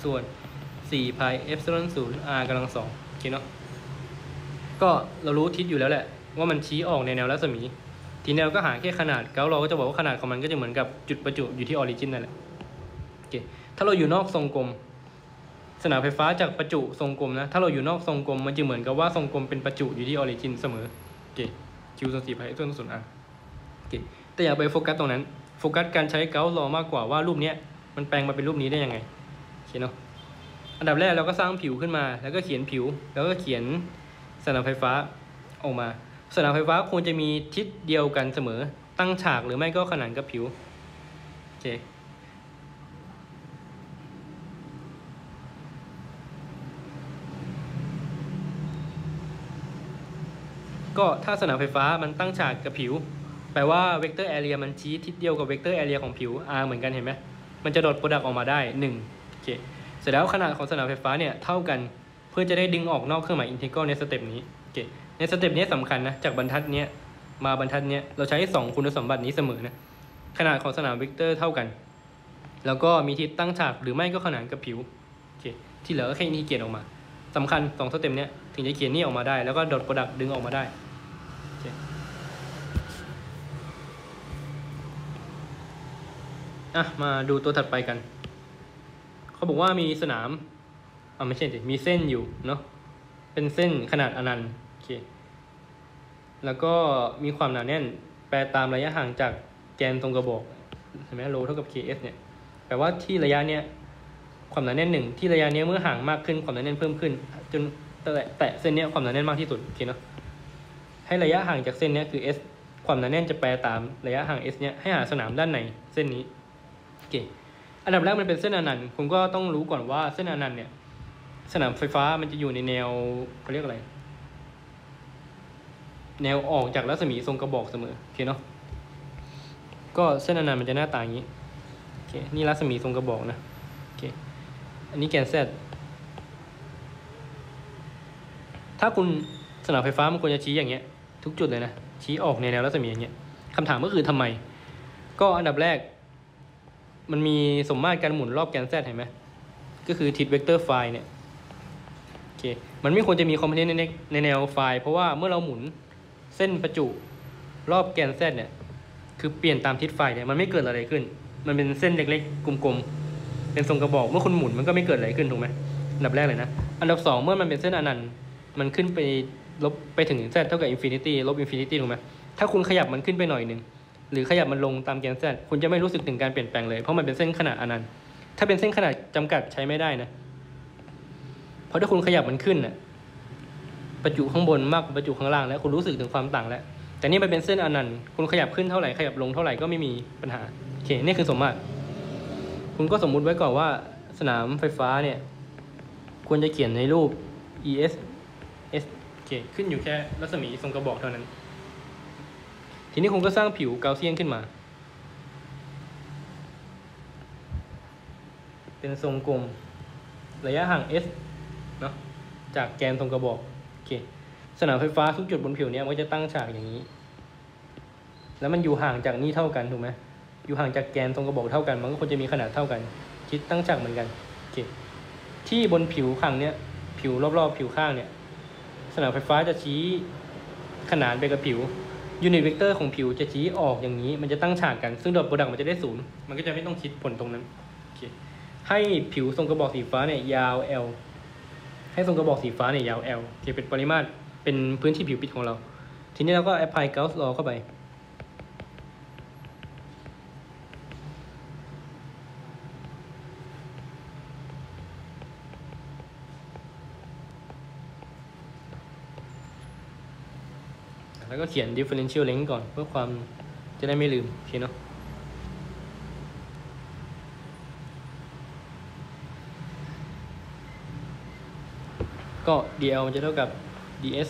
ส่วน4 pi epsilon 0 r กำลังสองโอเคเนาะ ก็เรารู้ทิศอยู่แล้วแหละ ว่ามันชี้ออกในแนวรัศมี ทีนี้เราก็หาแค่ขนาดเกาเราก็จะบอกว่าขนาดของมันก็จะเหมือนกับจุดประจุอยู่ที่ origin นั่นแหละโอเคถ้าเราอยู่นอกทรงกลม สนามไฟฟ้าจากประจุทรงกลมนะถ้าเราอยู่นอกทรงกลมมันจะเหมือนกับว่าทรงกลมเป็นประจุอยู่ที่ origin เสมอโอเค Q ส่วนสี่พาย epsilon ศูนย์อะโอเคแต่อย่าไปโฟกัสตรงนั้นโฟกัสการใช้ Gauss's law มากกว่าว่ารูปเนี้ยมันแปลงมาเป็นรูปนี้ได้ยังไงโอเคเนาะอันดับแรกเราก็สร้างผิวขึ้นมา แล้วก็เขียนผิว แล้วก็เขียน สนามไฟฟ้าออกมา สนามไฟฟ้าควรจะมีทิศเดียวกันเสมอ ตั้งฉากหรือไม่ก็ขนานกับผิวโอเคก็ถ้าสนามไฟฟ้ามันตั้งฉากกับผิว แปลว่าเวกเตอร์ area มันชี้ทิศเดียวกับเวกเตอร์ area ของผิว r เหมือนกันเห็นไหมมันจะ dot product ออกมาได้1โอเคเสร็จแล้วขนาดของสนามไฟฟ้าเนี่ยเท่ากัน เพื่อจะได้ดึงออกนอกเครื่องหมายอินทิกรัลใน step นี้โอเคใน step นี้สำคัญนะจากบรรทัดนี้มาบรรทัดนี้เราใช้ 2 คุณสมบัตินี้เสมอนะขนาดของสนามเวกเตอร์เท่ากัน แล้วก็มีทิศตั้งฉากหรือไม่ก็ขนานกับผิวโอเคที่เหลือก็แค่อินทิเกรตออกมาสำคัญสอง step นี้ถึงจะเขียนนี่ออกมาได้ แล้วก็ dot product ดึงออกมาได้อะมาดูตัวถัดไปกัน เขาบอกว่ามีสนาม อ่าไม่ใช่สิมีเส้นอยู่เนาะเป็นเส้นขนาดอนันต์โอเคแล้วก็มีความหนาแน่น แปลตามระยะห่างจากแกนตรงกระบอกเห็นไหมโลเท่ากับ ks เนี่ยแปลว่าที่ระยะเนี้ยความหนาแน่นหนึ่งที่ระยะเนี้ยเมื่อห่างมากขึ้นความหนาแน่นเพิ่มขึ้น จนแตะแตะเส้นเนี้ยความหนาแน่นมากที่สุดโอเคเนาะให้ระยะห่างจากเส้นเนี้ยคือ s ความหนาแน่นจะแปลตามระยะห่าง s เนี้ยให้หาสนามด้านในเส้นนี้โอเคอันดับแรกมันเป็นเส้นอนันต์คุณก็ต้องรู้ก่อนว่าเส้นอนันต์เนี่ย สนามไฟฟ้ามันจะอยู่ในแนวเขาเรียกอะไร แนวออกจากรัศมีทรงกระบอกเสมอโอเคเนาะก็เส้นอนันต์มันจะหน้าตาอย่างนี้โอเคนี่รัศมีทรงกระบอกนะโอเคอันนี้แกน z ถ้าคุณสนามไฟฟ้ามันควรจะชี้อย่างเงี้ย ทุกจุดเลยนะ ชี้ออกในแนวรัศมีอย่างเงี้ยคำถามก็คือทำไม ก็อันดับแรก มันมีสมมาตรการหมุนรอบแกน z เห็นไหมก็คือทิศเวกเตอร์ phi เนี่ย โอเค มันไม่ควรจะมี component ในในแนว phi เพราะว่าเมื่อเราหมุนเส้นประจุรอบแกน z เนี่ย คือเปลี่ยนตามทิศ phi เนี่ย มันไม่เกิดอะไรขึ้น มันเป็นเส้นเล็กๆ กลมๆ เป็นทรงกระบอก เมื่อคุณหมุนมันก็ไม่เกิดอะไรขึ้นถูกไหมอันดับแรกเลยนะ อันดับสองเมื่อมันเป็นเส้นอนันต์ มันขึ้นไปลงไปถึง z เท่ากับ infinity ลบ infinity ถูกไหมถ้าคุณขยับมันขึ้นไปหน่อยหนึ่งหรือขยับมันลงตามแกน z คุณจะไม่รู้สึกถึงการเปลี่ยนแปลงเลย เพราะมันเป็นเส้นขนาดอนันต์ ถ้าเป็นเส้นขนาดจำกัดใช้ไม่ได้นะ เพราะถ้าคุณขยับมันขึ้นน่ะประจุข้างบนมากกว่าประจุข้างล่างแล้วคุณรู้สึกถึงความต่างแล้ว แต่นี่มันเป็นเส้นอนันต์คุณขยับขึ้นเท่าไหร่ขยับลงเท่าไหร่ก็ไม่มีปัญหาโอเคนี่คือสมมาตรคุณก็สมมุติไว้ก่อนว่าสนามไฟฟ้าเนี่ยควรจะเขียนในรูป es s โอเคขึ้นอยู่แค่รัศมีทรงกระบอกเท่านั้น ทีนี้คุณก็สร้างผิวเกาเซียนขึ้นมา เป็นทรงกลมระยะห่าง s จากแกนตรงกระบอกโอเคสนามไฟฟ้าทุกจุดบนผิวเนี้ยมันก็จะตั้งฉากอย่างนี้ แล้วมันอยู่ห่างจากนี่เท่ากันถูกไหมอยู่ห่างจากแกนทรงกระบอกเท่ากัน มันก็ควรจะมีขนาดเท่ากัน ทิศตั้งฉากเหมือนกันโอเคที่บนผิวข้างเนี้ยผิวรอบๆ ผิวข้างเนี่ยสนามไฟฟ้าจะชี้ขนานไปกับผิว unit vector ของผิวจะชี้ออกอย่างนี้ มันจะตั้งฉากกัน ซึ่ง dot product มันจะได้ศูนย์มันก็จะไม่ต้องคิดผลตรงนั้นโอเคให้ผิวทรงกระบอกสีฟ้าเนี่ยยาว L ให้ทรงกระบอกสีฟ้าเนี่ยยาว L โอเคเป็นปริมาตรเป็นพื้นที่ผิวปิดของเรา ทีนี้เราก็ apply Gauss law เข้าไป แล้วก็เขียน differential length ก่อนเพื่อความจะได้ไม่ลืม โอเคเนาะ ก็ dl มันจะเท่ากับ ds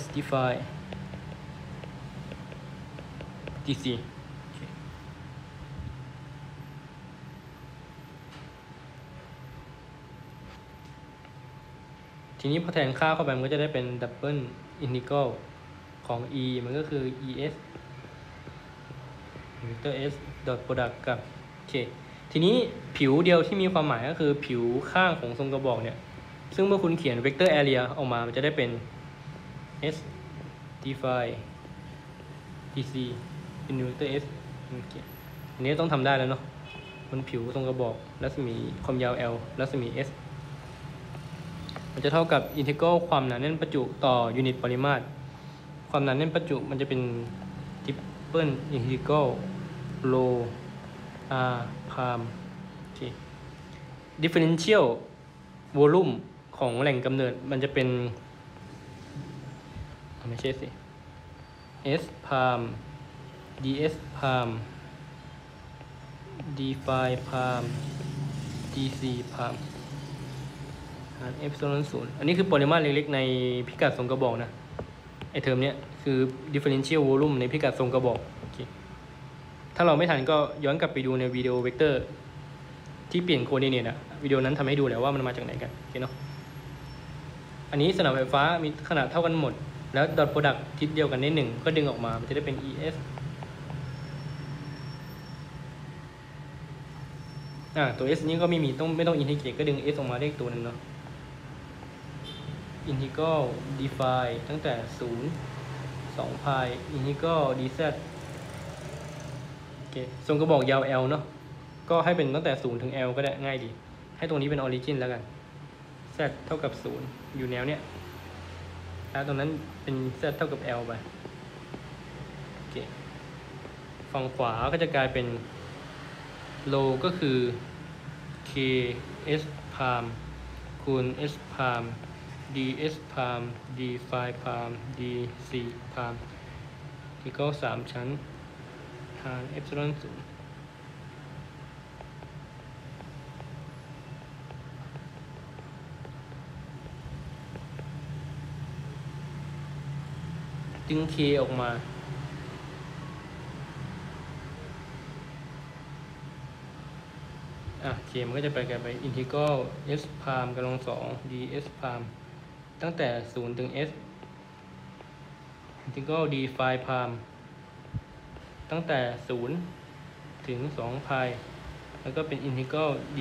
s define dc ทีนี้พอแทนค่าเข้าไปมันก็จะได้เป็น double integral ของ e มันก็คือ es vector s dot product กับ k ทีนี้ผิวเดียวที่มีความหมายก็คือผิวข้างของทรงกระบอกเนี่ย ซึ่งเมื่อคุณเขียน vector area ออกมา มันจะได้เป็น s define dc เป็น vector s โอเคอันนี้ต้องทำได้แล้วเนาะบนผิวทรงกระบอก รัศมีความยาว l รัศมี s มันจะเท่ากับอินทิกรัลความหนาแน่นประจุต่อยูนิตปริมาตร ความหนาแน่นประจุมันจะเป็นทิปเปิลอินทิกรัลโล r พามโอเค differential volume ของแหล่งกำเนิดมันจะเป็น ไม่ใช่สิ s prime ds prime d phi prime dz primeหาร epsilon ศูนย์อันนี้คือปริมาตรเล็กๆในพิกัดทรงกระบอกนะ ไอเทอมเนี้ยคือ differential volume ในพิกัดทรงกระบอก ถ้าเราไม่ทันก็ย้อนกลับไปดูในวิดีโอเวกเตอร์ที่เปลี่ยน coordinate อะวิดีโอนั้นทำให้ดูแล้วว่ามันมาจากไหนกันโอเคเนาะอันนี้สนามไฟฟ้ามีขนาดเท่ากันหมด แล้ว dot product ทิศเดียวกันนิดหนึ่งก็ดึงออกมามันจะได้เป็น Es อ่าตัว s นี้ก็ไม่มีต้องไม่ต้องอินทิเกรตก็ดึง s ออกมาได้อีกตัวหนึ่งเนาะ integral define ตั้งแต่ศูนย์สองพาย integral dz โอเค ทรงกระบอกยาว l เนาะก็ให้เป็นตั้งแต่ศูนย์ถึง l ก็ได้ง่ายดี ให้ตรงนี้เป็น origin แล้วกัน z เท่ากับศูนย์อยู่แนวเนี้ยแล้วตรงนั้นเป็น z เท่ากับ l ไปโอเคฝั่งขวาก็จะกลายเป็น rho ก็คือ k s prime คูณ s prime ds prime d phi prime dz prime ที่ก็สามชั้น หาร epsilon ศูนย์จึงเคออกมาอะเคมันก็จะไปกันไปอินทิกรัล s พามกำลังสอง ds พามตั้งแต่ 0 ถึง s อินทิกรัล d ไฟพาม prime ตั้งแต่ 0 ถึง2 pi แล้วก็เป็น integral d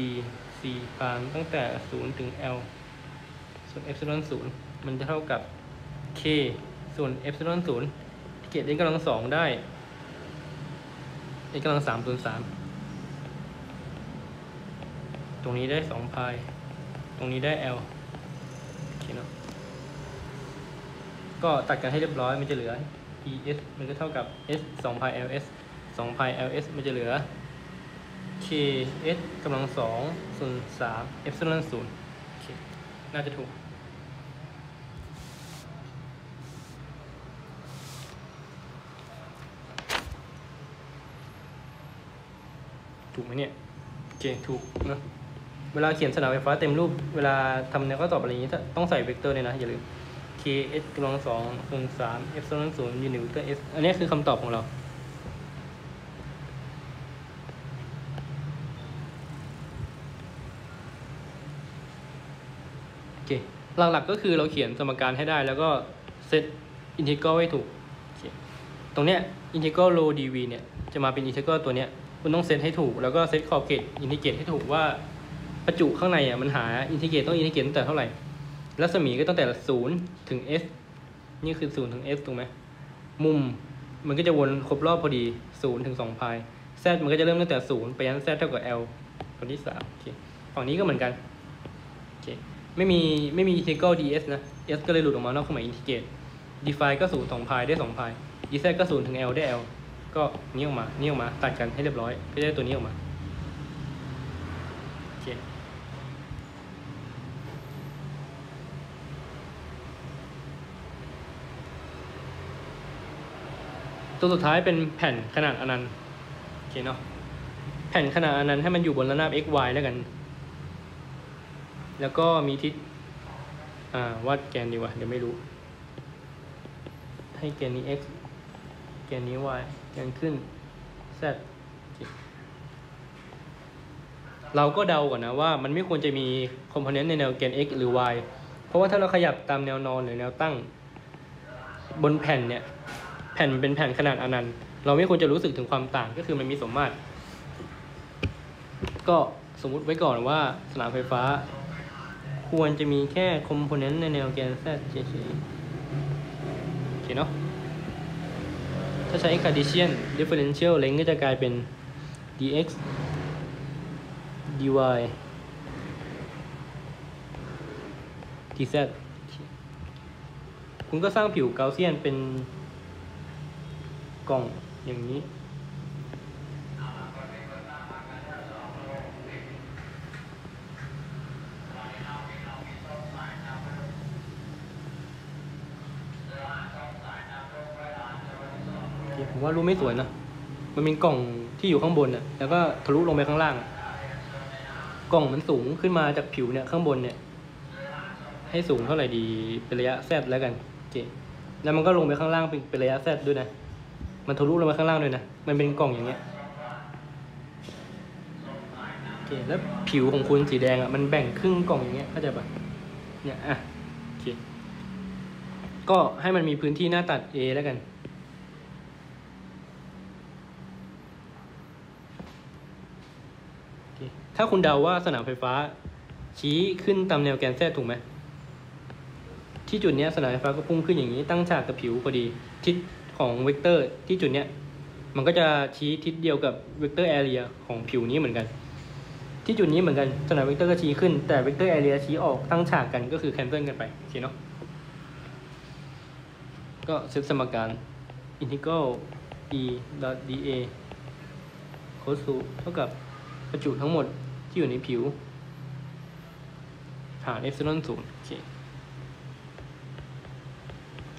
c palm ตั้งแต่ 0 ถึง l ส่วน epsilon 0มันจะเท่ากับ k ส่วน epsilon 0ที่เกต n กำลังสองได้ n กำลัง3ส่วน3ตรงนี้ได้2 pi ตรงนี้ได้ l โอเคเนาะก็ตัดกันให้เรียบร้อยมันจะเหลือ es มันก็เท่ากับ s 2 pi ls 2 pi ls มันจะเหลือ k s กำลังสองส่วน3 epsilon 0โอเคน่าจะถูก ถูกไหมเนี่ยโอเคถูกนะเวลาเขียนสนามไฟฟ้าเต็มรูป เวลาทำแนวข้อสอบอะไรอย่างนี้ ต้องใส่เวกเตอร์เลยนะ อย่าลืม s กำลังสองส่วนสาม epsilon ศูนย์ unit vector s อันนี้คือคำตอบของเรา โอเค หลักๆก็คือเราเขียนสมการให้ได้แล้วก็เซตอินทิกรัลให้ถูก ตรงเนี้ยอินทิกรัลโล dv เนี่ย จะมาเป็นอินทิกรัลตัวเนี้ย คุณต้องเซตให้ถูก แล้วก็เซตขอบเขตอินทิเกรตให้ถูกว่าประจุข้างในอะมันหาอินทิเกรตต้องอินทิเกรตตั้งแต่เท่าไหร่ รัศมีก็ตั้งแต่ศูนย์ถึง s นี่คือศูนย์ถึง s ถูกไหมมุมมันก็จะวนครบรอบพอดีศูนย์ถึงสองพาย z มันก็จะเริ่มตั้งแต่ศูนย์ไปยัน z เท่ากับ l คนที่สามโอเคฝั่งนี้ก็เหมือนกันโอเคไม่มีไม่มี integral ds นะ s ก็เลยหลุดออกมานอกเครื่องหมาย integrate define ก็ศูนย์สองพายได้สองพาย dz ก็ศูนย์ถึง l ได้ l ก็นี้ออกมานี้ออกมาตัดกันให้เรียบร้อยก็ได้ตัวนี้ออกมา โอเค ตัวสุดท้ายเป็นแผ่นขนาดอนันต์โอเคเนาะแผ่นขนาดอนันต์ให้มันอยู่บนระนาบ x y แล้วกัน แล้วก็มีทิศอ่าวาดแกนดีกว่าเดี๋ยวไม่รู้ ให้แกนนี้ x แกนนี้ y แกนขึ้น z เราก็เดาก่อนนะว่ามันไม่ควรจะมีคอมโพเนนต์ในแนวแกน x หรือ y เพราะว่าถ้าเราขยับตามแนวนอนหรือแนวตั้ง บนแผ่นเนี่ย แผ่นเป็นแผ่นขนาดอนันต์ เราไม่ควรจะรู้สึกถึงความต่างก็คือมันมีสมมาตร ก็สมมุติไว้ก่อนว่าสนามไฟฟ้า ควรจะมีแค่คอมโพเนนต์ในแนวแกน z เฉยๆโอเคเนาะถ้าใช้ Cartesian differential length ก็จะกลายเป็น dx dy dz คุณก็สร้างผิวเกาเซียนเป็น กล่องอย่างนี้ ผมว่ารูปไม่สวยนะ มันเป็นกล่องที่อยู่ข้างบนน่ะ แล้วก็ทะลุลงไปข้างล่าง กล่องมันสูงขึ้นมาจากผิวเนี่ยข้างบนเนี่ย ให้สูงเท่าไหร่ดี เป็นระยะแซดแล้วกันโอเคแล้วมันก็ลงไปข้างล่างเป็นเป็นระยะแซดด้วยนะ มันทะลุลงไปข้างล่างด้วยนะ มันเป็นกล่องอย่างเงี้ยโอเคแล้วผิวของคุณสีแดงอะมันแบ่งครึ่งกล่องอย่างเงี้ยเข้าใจปะเนี่ยอะโอเคก็ให้มันมีพื้นที่หน้าตัด A แล้วกันโอเคถ้าคุณเดาว่าสนามไฟฟ้า ชี้ขึ้นตามแนวแกน z ถูกไหมที่จุดนี้สนามไฟฟ้าก็พุ่งขึ้นอย่างนี้ตั้งฉากกับผิวพอดี ทิศ ของเวกเตอร์ที่จุดเนี้ยมันก็จะชี้ทิศเดียวกับเวกเตอร์ area ของผิวนี้เหมือนกัน ที่จุดนี้เหมือนกันสนามเวกเตอร์ก็ชี้ขึ้นแต่เวกเตอร์ area ชี้ออกตั้งฉากกันก็คือ cancel กันไปโอเคเนาะก็เซตสมการ integral e dot da closed เท่ากับประจุทั้งหมดที่อยู่ในผิวหารเอ p ซิลอนศูนย์โอเค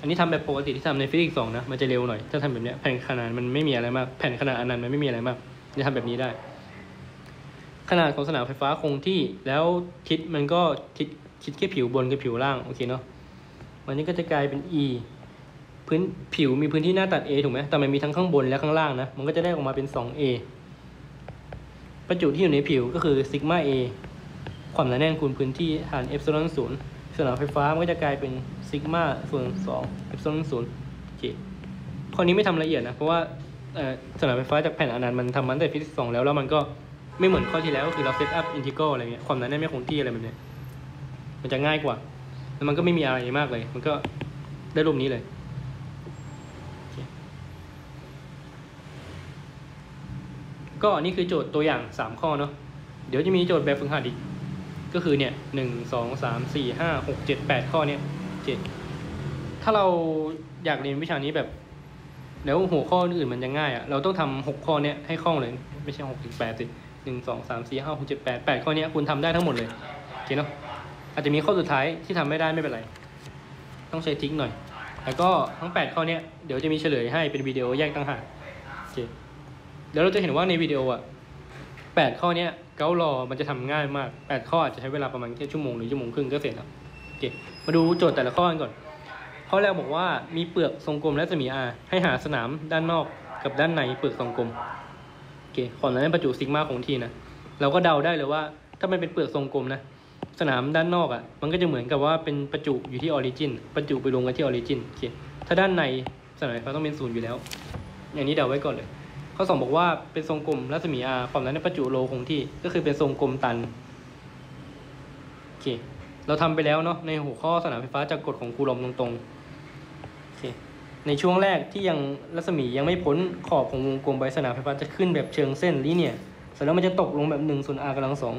อันนี้ทำแบบปกติที่ทำในฟิสิกส์สองนะ มันจะเร็วหน่อย ถ้าทำแบบนี้แผ่นขนานมันไม่มีอะไรมาก แผ่นขนานอันนั้นมันไม่มีอะไรมาก จะทำแบบนี้ได้ ขนาดของสนามไฟฟ้าคงที่ แล้วทิศมันก็ทิศคิดแค่ผิวบนกับผิวล่าง โอเคเนาะวันนี้ก็จะกลายเป็น e พื้นผิวมีพื้นที่หน้าตัด a ถูกไหมแต่มันมีทั้งข้างบนและข้างล่างนะ มันก็จะได้ออกมาเป็น 2a ประจุที่อยู่ในผิวก็คือซิกมา a ความหนาแน่นคูณพื้นที่หารเอ p ซิลอนศูนย์ สนามไฟฟ้ามันก็จะกลายเป็นซิกมาส่วนสองเอ p ซิลอนศูนย์เคข้อนี้ไม่ทำละเอียดนะ เพราะว่าสนามไฟฟ้าจากแผ่นอนันต์มันทำมาตั้งแต่ฟิสิกส์สองแล้วแล้วมันก็ไม่เหมือนข้อที่แล้วก็คือเรา set up integral อะไรเงี้ยความหนาแน่นไม่คงที่อะไรแบบเนี้ยมันจะง่ายกว่า แล้วมันก็ไม่มีอะไรมากเลย มันก็ได้รูปนี้เลยก็นี่คือโจทย์ตัวอย่างสามข้อเนาะเดี๋ยวจะมีโจทย์แบบฝึกหัดอีก ก็คือเนี่ยหนึ่งสองสามสี่ห้าหกเจ็ดแปดข้อเนี่ยเจ็ดถ้าเราอยากเรียนวิชานี้แบบ แล้วหัวข้ออื่นมันจะง่ายอะ่ะเราต้องทำหกข้อเนี้ยให้คล่องเลย ไม่ใช่หกถึงแปดสิหนึ่งสองสามสี่ห้าหกเจ็ดแปดแปดข้อเนี้ยคุณทำได้ทั้งหมดเลยโอเคเนาะอาจจะมีข้อสุดท้ายที่ทำไม่ได้ไม่เป็นไร ต้องใช้ทริกหน่อย แล้วก็ทั้งแปดข้อเนี้ยเดี๋ยวจะมีเฉลยให้เป็นวิดีโอแยกต่างหากโอเคเดี๋ยวเราจะเห็นว่าในวิดีโออะแปดข้อเนี้ย เการอมันจะทำง่ายมากแปดข้ออาจจะใช้เวลาประมาณแค่ชั่วโมงหรือชั่วโมงครึ่งก็เสร็จแล้วโอเคมาดูโจทย์แต่ละข้อกันก่อน ข้อแรกบอกว่ามีเปลือกทรงกลมและสมีอาให้หาสนามด้านนอกกับด้านในเปลือกทรงกลมโอเคความหนาแน่นประจุ sigma คงที่นะเราก็เดาได้เลยว่า ถ้ามันเป็นเปลือกทรงกลมนะสนามด้านนอกอะมันก็จะเหมือนกับว่าเป็นประจุอยู่ที่ origin ประจุไปรวมกันที่ origin โอเคถ้าด้านในสนามไฟฟ้าต้องเป็นศูนย์อยู่แล้ว อย่างนี้เดาไว้ก่อนเลย ข้อสองบอกว่าเป็นทรงกลมรัศมี r ความหนาแน่นประจุ rho คงที่ก็คือเป็นทรงกลมตันโอเคเราทำไปแล้วเนาะในหัวข้อสนามไฟฟ้าจากกฎของคูลอมตรงๆโอเคในช่วงแรกที่ยังรัศมียังไม่พ้นขอบของวงกลมใบสนามไฟฟ้าจะขึ้นแบบเชิงเส้นลีเนียเสร็จแล้วมันจะตกลงแบบหนึ่งส่วน r กำลังสอง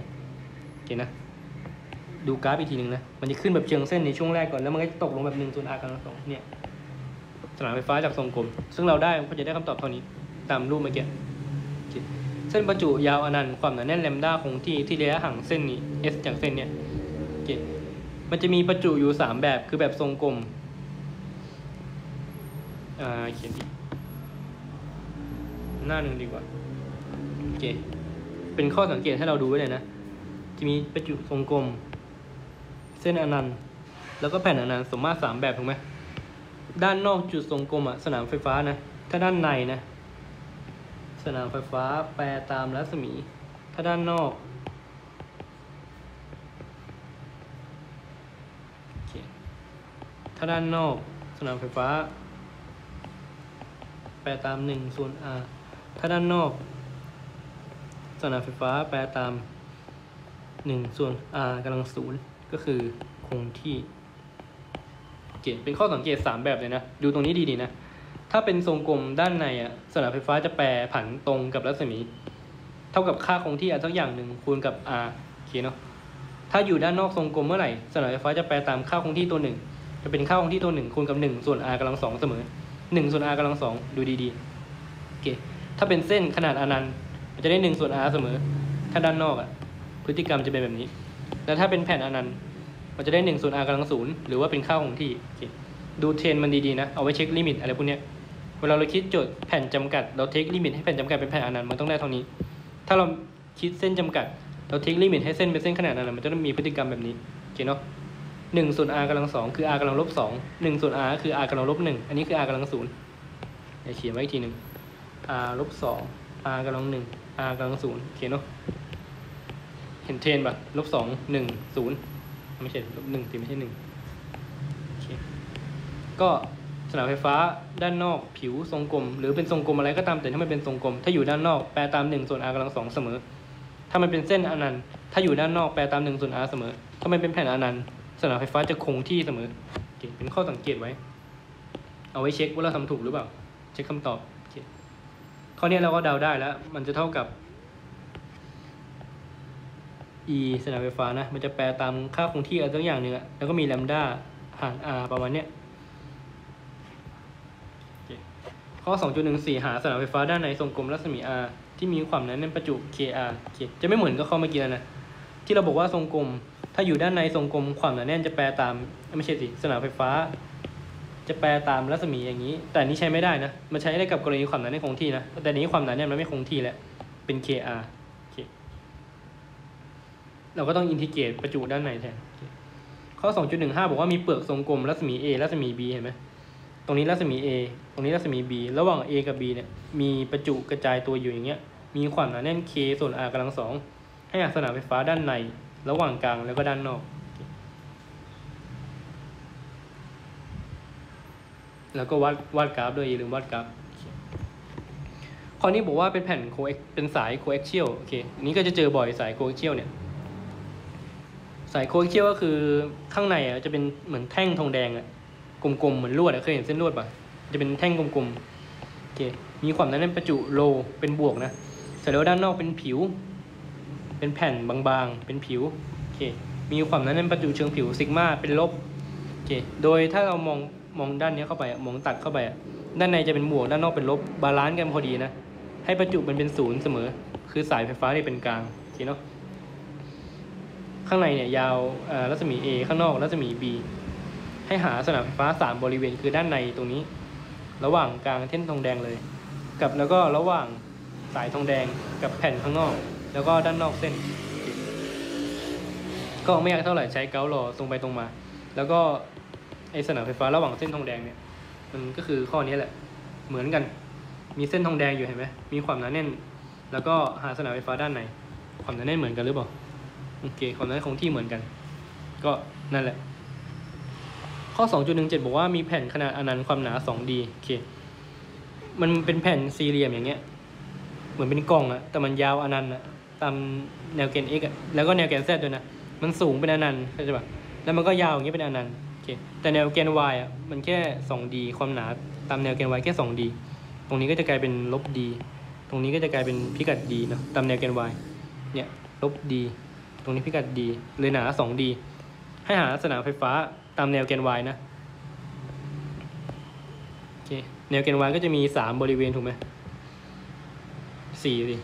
โอเคนะดูกราฟอีกทีหนึ่งนะมันจะขึ้นแบบเชิงเส้นในช่วงแรกก่อนแล้วมันก็จะตกลงแบบหนึ่งส่วน r กำลังสองเนี่ยสนามไฟฟ้าจากทรงกลม ซึ่งเราได้ก็จะได้คำตอบเท่านี้ ตามรูปเมื่อกี้เส้นประจุยาวอนันต์ความหนาแน่นแลมด้าคงที่ที่ระยะห่างเส้นนี้ s จากเส้นเนี่ยโอเคมันจะมีประจุอยู่สามแบบคือแบบทรงกลมอ่าเขียนดีหน้าหนึ่งดีกว่าโอเคเป็นข้อสังเกตให้เราดูไว้เลยนะ จะมีประจุทรงกลม เส้นอนันต์ แล้วก็แผ่นอนันต์สมมาตรสามแบบถูกไหมด้านนอกจุดทรงกลมอะสนามไฟฟ้านะ ถ้าด้านในนะ สนามไฟฟ้าแปรตามรัศมี ถ้าด้านนอกถ้าด้านนอกสนามไฟฟ้า แปรตามหนึ่งส่วน r ถ้าด้านนอก สนามไฟฟ้าแปรตามหนึ่งส่วน r กำลังศูนย์ก็คือคงที่โอเคเป็นข้อสังเกต 3 แบบเลยนะ ดูตรงนี้ดีๆนะ ถ้าเป็นทรงกลมด้านในอะสนามไฟฟ้าจะแปรผันตรงกับรัศมี เท่ากับค่าคงที่อะไรสักอย่างหนึ่งคูณกับ r โอเคเนาะถ้าอยู่ด้านนอกทรงกลมเมื่อไหร่สนามไฟฟ้าจะแปรตามค่าคงที่ตัวหนึ่งจะเป็นค่าคงที่ตัวหนึ่งคูณกับหนึ่งส่วน r กำลังสองเสมอหนึ่งส่วน r กำลังสองดูดีๆโอเคถ้าเป็นเส้นขนาดอนันต์มันจะได้หนึ่งส่วน r เสมอ ถ้าด้านนอกอะพฤติกรรมจะเป็นแบบนี้ แล้วถ้าเป็นแผ่นอนันต์มันจะได้หนึ่งส่วน r กำลังศูนย์หรือว่าเป็นค่าคงที่ดูเทรนมันดีๆนะเอาไว้เช็คลิมิตอะไรพวกเนี้ย เวลาเราคิดโจทย์แผ่นจำกัด เรา take ลิมิตให้แผ่นจำกัดเป็นแผ่นอนันต์มันต้องได้เท่านี้ ถ้าเราคิดเส้นจำกัด เรา take ลิมิตให้เส้นเป็นเส้นขนาดนั้นมันจะต้องมีพฤติกรรมแบบนี้โอเคเนาะหนึ่งส่วน r กำลังสองคือ r กำลังลบสองหนึ่งส่วน r คือ r กำลังลบหนึ่งอันนี้คือ r กำลังศูนย์เขียนไว้อีกทีหนึ่ง r ลบสอง r กำลังหนึ่ง r กำลังศูนย์โอเคเนาะเห็นเทรนปะลบสองหนึ่งศูนย์ไม่ใช่ลบหนึ่งตีไม่ใช่หนึ่งโอเคก็ สนามไฟฟ้าด้านนอกผิวทรงกลม หรือเป็นทรงกลมอะไรก็ตามแต่ถ้ามันเป็นทรงกลม ถ้าอยู่ด้านนอกแปลตามหนึ่งส่วน r กำลังสองเสมอ ถ้ามันเป็นเส้นอนันต์ถ้าอยู่ด้านนอกแปลตามหนึ่งส่วน r เสมอ ถ้ามันเป็นแผ่นอนันต์สนามไฟฟ้าจะคงที่เสมอเคเป็นข้อสังเกตไว้ เอาไว้เช็คว่าเราทำถูกหรือเปล่า เช็คคำตอบข้อนี้เราก็เดาได้แล้ว มันจะเท่ากับ e สนามไฟฟ้านะ มันจะแปลตามค่าคงที่อะไรสักอย่างหนึ่งอะแล้วก็มีแลมด้าหาร r ประมาณเนี้ยโอเค ข้อ 2.14 หาสนามไฟฟ้าด้านในทรงกลมรัศมี r ที่มีความหนาแน่นประจุ kr จะไม่เหมือนกับข้อเมื่อกี้แล้วนะ ที่เราบอกว่าทรงกลม ถ้าอยู่ด้านในทรงกลมความหนาแน่นจะแปลตามไม่ใช่สิสนามไฟฟ้า จะแปลตามรัศมีอย่างนี้ แต่นี้ใช้ไม่ได้นะ มันใช้ได้กับกรณีความหนาแน่นคงที่นะ แต่นี้ความหนาแน่นมันไม่คงที่แล้ว เป็น kr เราก็ต้องอินทิเกรตประจุด้านในแทน ข้อ 2.15 บอกว่ามีเปลือกทรงกลมรัศมี a รัศมี b เห็นไหม รงนี้รัศมี a ตรงนี้รัศมี b ระหว่าง a กับ b เนี่ยมีประจุกระจายตัวอยู่อย่างเงี้ย มีความหนาแน่น k ส่วน r กำลังสองให้หาสนามไฟฟ้าด้านใน ระหว่างกลางแล้วก็ด้านนอก แล้วก็วัดวาดกราฟด้วยอย่าลืมวาดกราฟข้อนี้บอกว่าเป็นแผ่น coax เป็นสาย coaxial โอเคอันนี้ก็จะเจอบ่อยสาย coaxial เนี่ยสาย coaxial ก็คือข้างในอะจะเป็นเหมือนแท่งทองแดงอะ กลมๆ เหมือนลวดเคยเห็นเส้นลวดปะจะเป็นแท่งกลมๆโอเคมีความหนาแน่นประจุ rho เป็นบวกนะเสร็จแล้วด้านนอกเป็นผิว เป็นแผ่นบางๆ เป็นผิวโอเคมีความหนาแน่นประจุเชิงผิว sigma เป็นลบโอเคโดยถ้าเรามองมองด้านนี้เข้าไปมองตัดเข้าไปด้านในจะเป็นบวกด้านนอกเป็นลบ balance กันพอดีนะให้ประจุมันเป็นศูนย์เสมอ คือสายไฟฟ้าที่เป็นกลางโอเคเนาะข้างในเนี่ยยาวรัศมี A ข้างนอกรัศมี B ให้หาสนามไฟฟ้าสามบริเวณคือด้านในตรงนี้ ระหว่างกลางเส้นทองแดงเลย กับแล้วก็ระหว่างสายทองแดงกับแผ่นข้างนอก แล้วก็ด้านนอกเส้น ก็ไม่ยากเท่าไหร่ใช้เกาหลอตรงไปตรงมา แล้วก็ไอสนามไฟฟ้าระหว่างเส้นทองแดงเนี่ยมันก็คือข้อนี้แหละ เหมือนกัน มีเส้นทองแดงอยู่เห็นไหมมีความหนาแน่น แล้วก็หาสนามไฟฟ้าด้านในความหนาแน่นเหมือนกันหรือเปล่าโอเคความหนาแน่นคงที่เหมือนกัน ก็นั่นแหละ ข้อ 2.17 บอกว่ามีแผ่นขนาดอนันต์ความหนา 2D โอเค มันเป็นแผ่นสี่เหลี่ยมอย่างเงี้ย เหมือนเป็นกล่องอะแต่มันยาวอนันต์อะตามแนวเกณฑ์ x อะแล้วก็แนวเกณฑ์ z ด้วยนะ มันสูงเป็นอนันต์เข้าใจปะแล้วมันก็ยาวอย่างเงี้ยเป็นอนันต์โอเค แต่แนวเกณฑ์ y อะมันแค่ 2d ความหนาตามแนวเกณฑ์ y แค่ 2d ตรงนี้ก็จะกลายเป็นลบ d ตรงนี้ก็จะกลายเป็นพิกัด d เนอะตามแนวเกณฑ์ y เนี่ยลบ d ตรงนี้พิกัด d เลยหนา 2d ให้หาสนามไฟฟ้า ตามแนวเกณฑ์ y นะโอเคแนวเกณฑ์ y ก็จะมี3บริเวณถูกไหมสี่สิ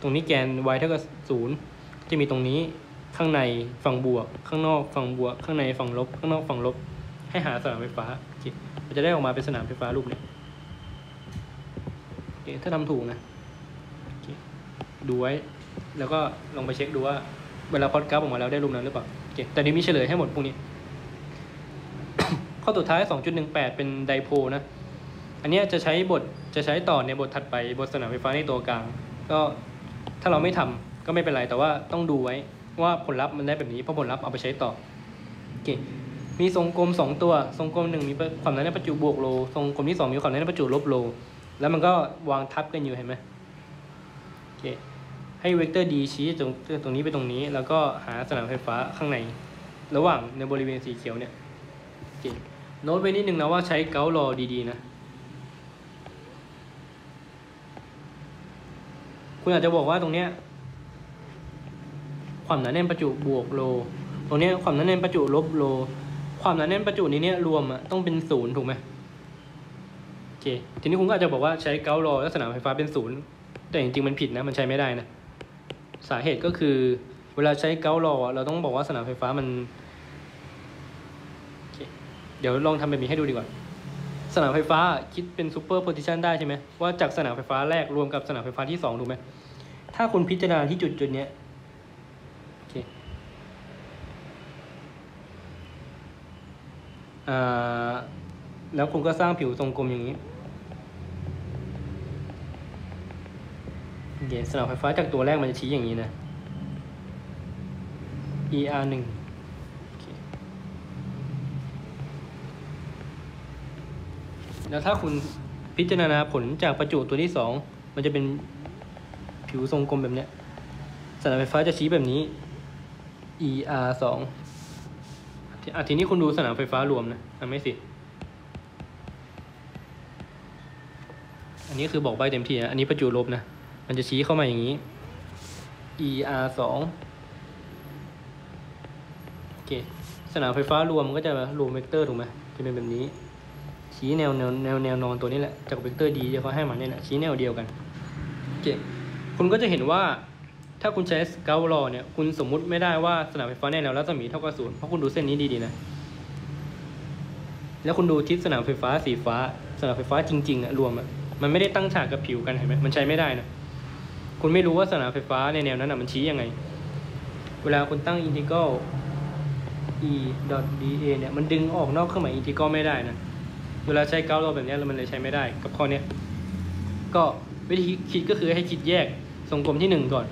ตรงนี้แกน y เท่ากับ0จะมีตรงนี้ข้างในฝั่งบวก ข้างนอกฝั่งบวก ข้างในฝั่งลบ ข้างนอกฝั่งลบ ให้หาสนามไฟฟ้าโอเคมันจะได้ออกมาเป็นสนามไฟฟ้ารูปนี้โอเคถ้าทำถูกนะโอเคดูไว้ แล้วก็ลองไปเช็คดูว่าเวลาพอดกราฟออกมาแล้วได้รูปนั้นหรือเปล่าโอเคแต่นี้มีเฉลยให้หมดพวกนี้ ข้อสุดท้าย 2.18 เป็นไดโพลนะ อันนี้จะใช้บทจะใช้ต่อในบทถัดไปบทสนามไฟฟ้าในตัวกลาง ก็ถ้าเราไม่ทำก็ไม่เป็นไร แต่ว่าต้องดูไว้ว่าผลลัพธ์มันได้แบบนี้เพราะผลลัพธ์เอาไปใช้ต่อโอเคมีทรงกลมสองตัว ทรงกลมหนึ่งมีความหนาแน่นประจุบวกโล ทรงกลมที่สองมีความหนาแน่นประจุลบโล แล้วมันก็วางทับกันอยู่เห็นไหมโอเคให้เวกเตอร์ d ชี้ตรงตรงนี้ไปตรงนี้ แล้วก็หาสนามไฟฟ้าข้างใน ระหว่างในบริเวณสีเขียวเนี่ยโอเค โน้ตไว้นิดนึงนะว่าใช้เกาลอดีๆนะ คุณอาจจะบอกว่าตรงเนี้ยความหนาแน่นประจุบวกโล ตรงนี้ความหนาแน่นประจุลบโล ความหนาแน่นประจุนี้เนี่ยรวมอะต้องเป็นศูนย์ถูกไหมโอเค ทีนี้คุณก็อาจจะบอกว่าใช้เกาลอละสนามไฟฟ้าเป็นศูนย์แต่จริงๆมันผิดนะมันใช้ไม่ได้นะ สาเหตุก็คือ เวลาใช้ Gauss's law เราต้องบอกว่าสนามไฟฟ้ามัน เดี๋ยวลองทำแบบนี้ให้ดูดีกว่า สนามไฟฟ้าคิดเป็น superposition ได้ใช่ไหมว่าจากสนามไฟฟ้าแรกรวมกับสนามไฟฟ้าที่สองดูไหมถ้าคุณพิจารณาที่จุดจุดนี้โอเคอแล้วคุณก็สร้างผิวทรงกลมอย่างนี้โอเคสนามไฟฟ้าจากตัวแรกมันจะชี้อย่างนี้นะ ER ง แล้วถ้าคุณพิจารณาผลจากประจุตัวที่สองมันจะเป็นผิวทรงกลมแบบเนี้ยสนามไฟฟ้าจะชี้แบบนี้ er สองอะทีนี้คุณดูสนามไฟฟ้ารวมนะอะไม่สิ อันนี้คือบอกใบ้เต็มที่นะ อันนี้ประจุลบนะ มันจะชี้เข้ามาอย่างนี้ er สองโอเค สนามไฟฟ้ารวมมันก็จะรวมเวกเตอร์ถูกไหมจะเป็นแบบนี้ ชี้แนวแนวแนวแนวนอนตัวนี้แหละจากเวกเตอร์ d ที่เขาให้มาเนี่ยแหละชี้แนวเดียวกันโอเคคุณก็จะเห็นว่าถ้าคุณใช้สเกลลอเนี่ยคุณสมมุติไม่ได้ว่าสนามไฟฟ้าแน่แนวรัศมีเท่ากับศูนย์เพราะคุณดูเส้นนี้ดีๆนะแล้วคุณดูทิศสนามไฟฟ้าสีฟ้าสนามไฟฟ้าจริงๆอะรวมอะมันไม่ได้ตั้งฉากกับผิวกันเห็นไหมมันใช้ไม่ได้นะคุณไม่รู้ว่าสนามไฟฟ้าในแนวนั้นอะมันชี้ยังไง เวลาคุณตั้งอินทิกรัล e dot da เนี่ยมันดึงออกนอกเครื่องหมายอินทิกรัลไม่ได้นะ เวลาใช้เกาลแบบนี้แล้วมันเลยใช้ไม่ได้ กับข้อนี้ก็วิธีคิดก็คือให้คิดแยกทรงกลมที่หนึ่งก่อน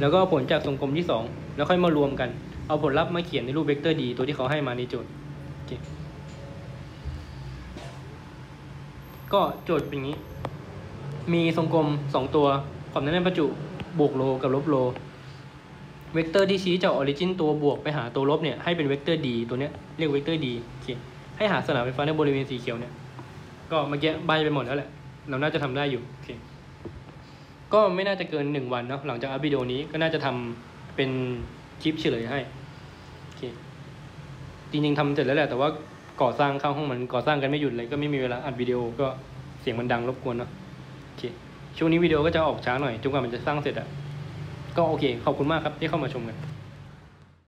แล้วก็ผลจากทรงกลมที่สองแล้วค่อยมารวมกัน เอาผลลัพธ์มาเขียนในรูปเวกเตอร์ d ตัวที่เขาให้มาในโจทย์โอเคก็โจทย์เป็นอย่างนี้ มีทรงกลมสองตัว ความแน่นประจุบวก rho กับลบ rho เวกเตอร์ที่ชี้จาก origin ตัวบวกไปหาตัวลบเนี่ยให้เป็นเวกเตอร์ d ตัวเนี้ยเรียกเวกเตอร์ d โอเค ให้หาสนามไฟฟ้าในบริเวณสีเขียวเนี่ย ก็เมื่อกี้ใบ้ไปหมดแล้วแหละ เราน่าจะทำได้อยู่โอเคก็ไม่น่าจะเกินหนึ่งวันเนาะหลังจากอัพวิดีโอนี้ก็น่าจะทำเป็นคลิปเฉลยให้โอเคจริงๆทำเสร็จแล้วแหละแต่ว่าก่อสร้างเข้าห้องมันก่อสร้างกันไม่หยุดเลยก็ไม่มีเวลาอัดวิดีโอก็เสียงมันดังรบกวนเนาะโอเคช่วงนี้วิดีโอก็จะออกช้าหน่อยจนกว่ามันจะสร้างเสร็จอะก็โอเค ขอบคุณมากครับที่เข้ามาชมกัน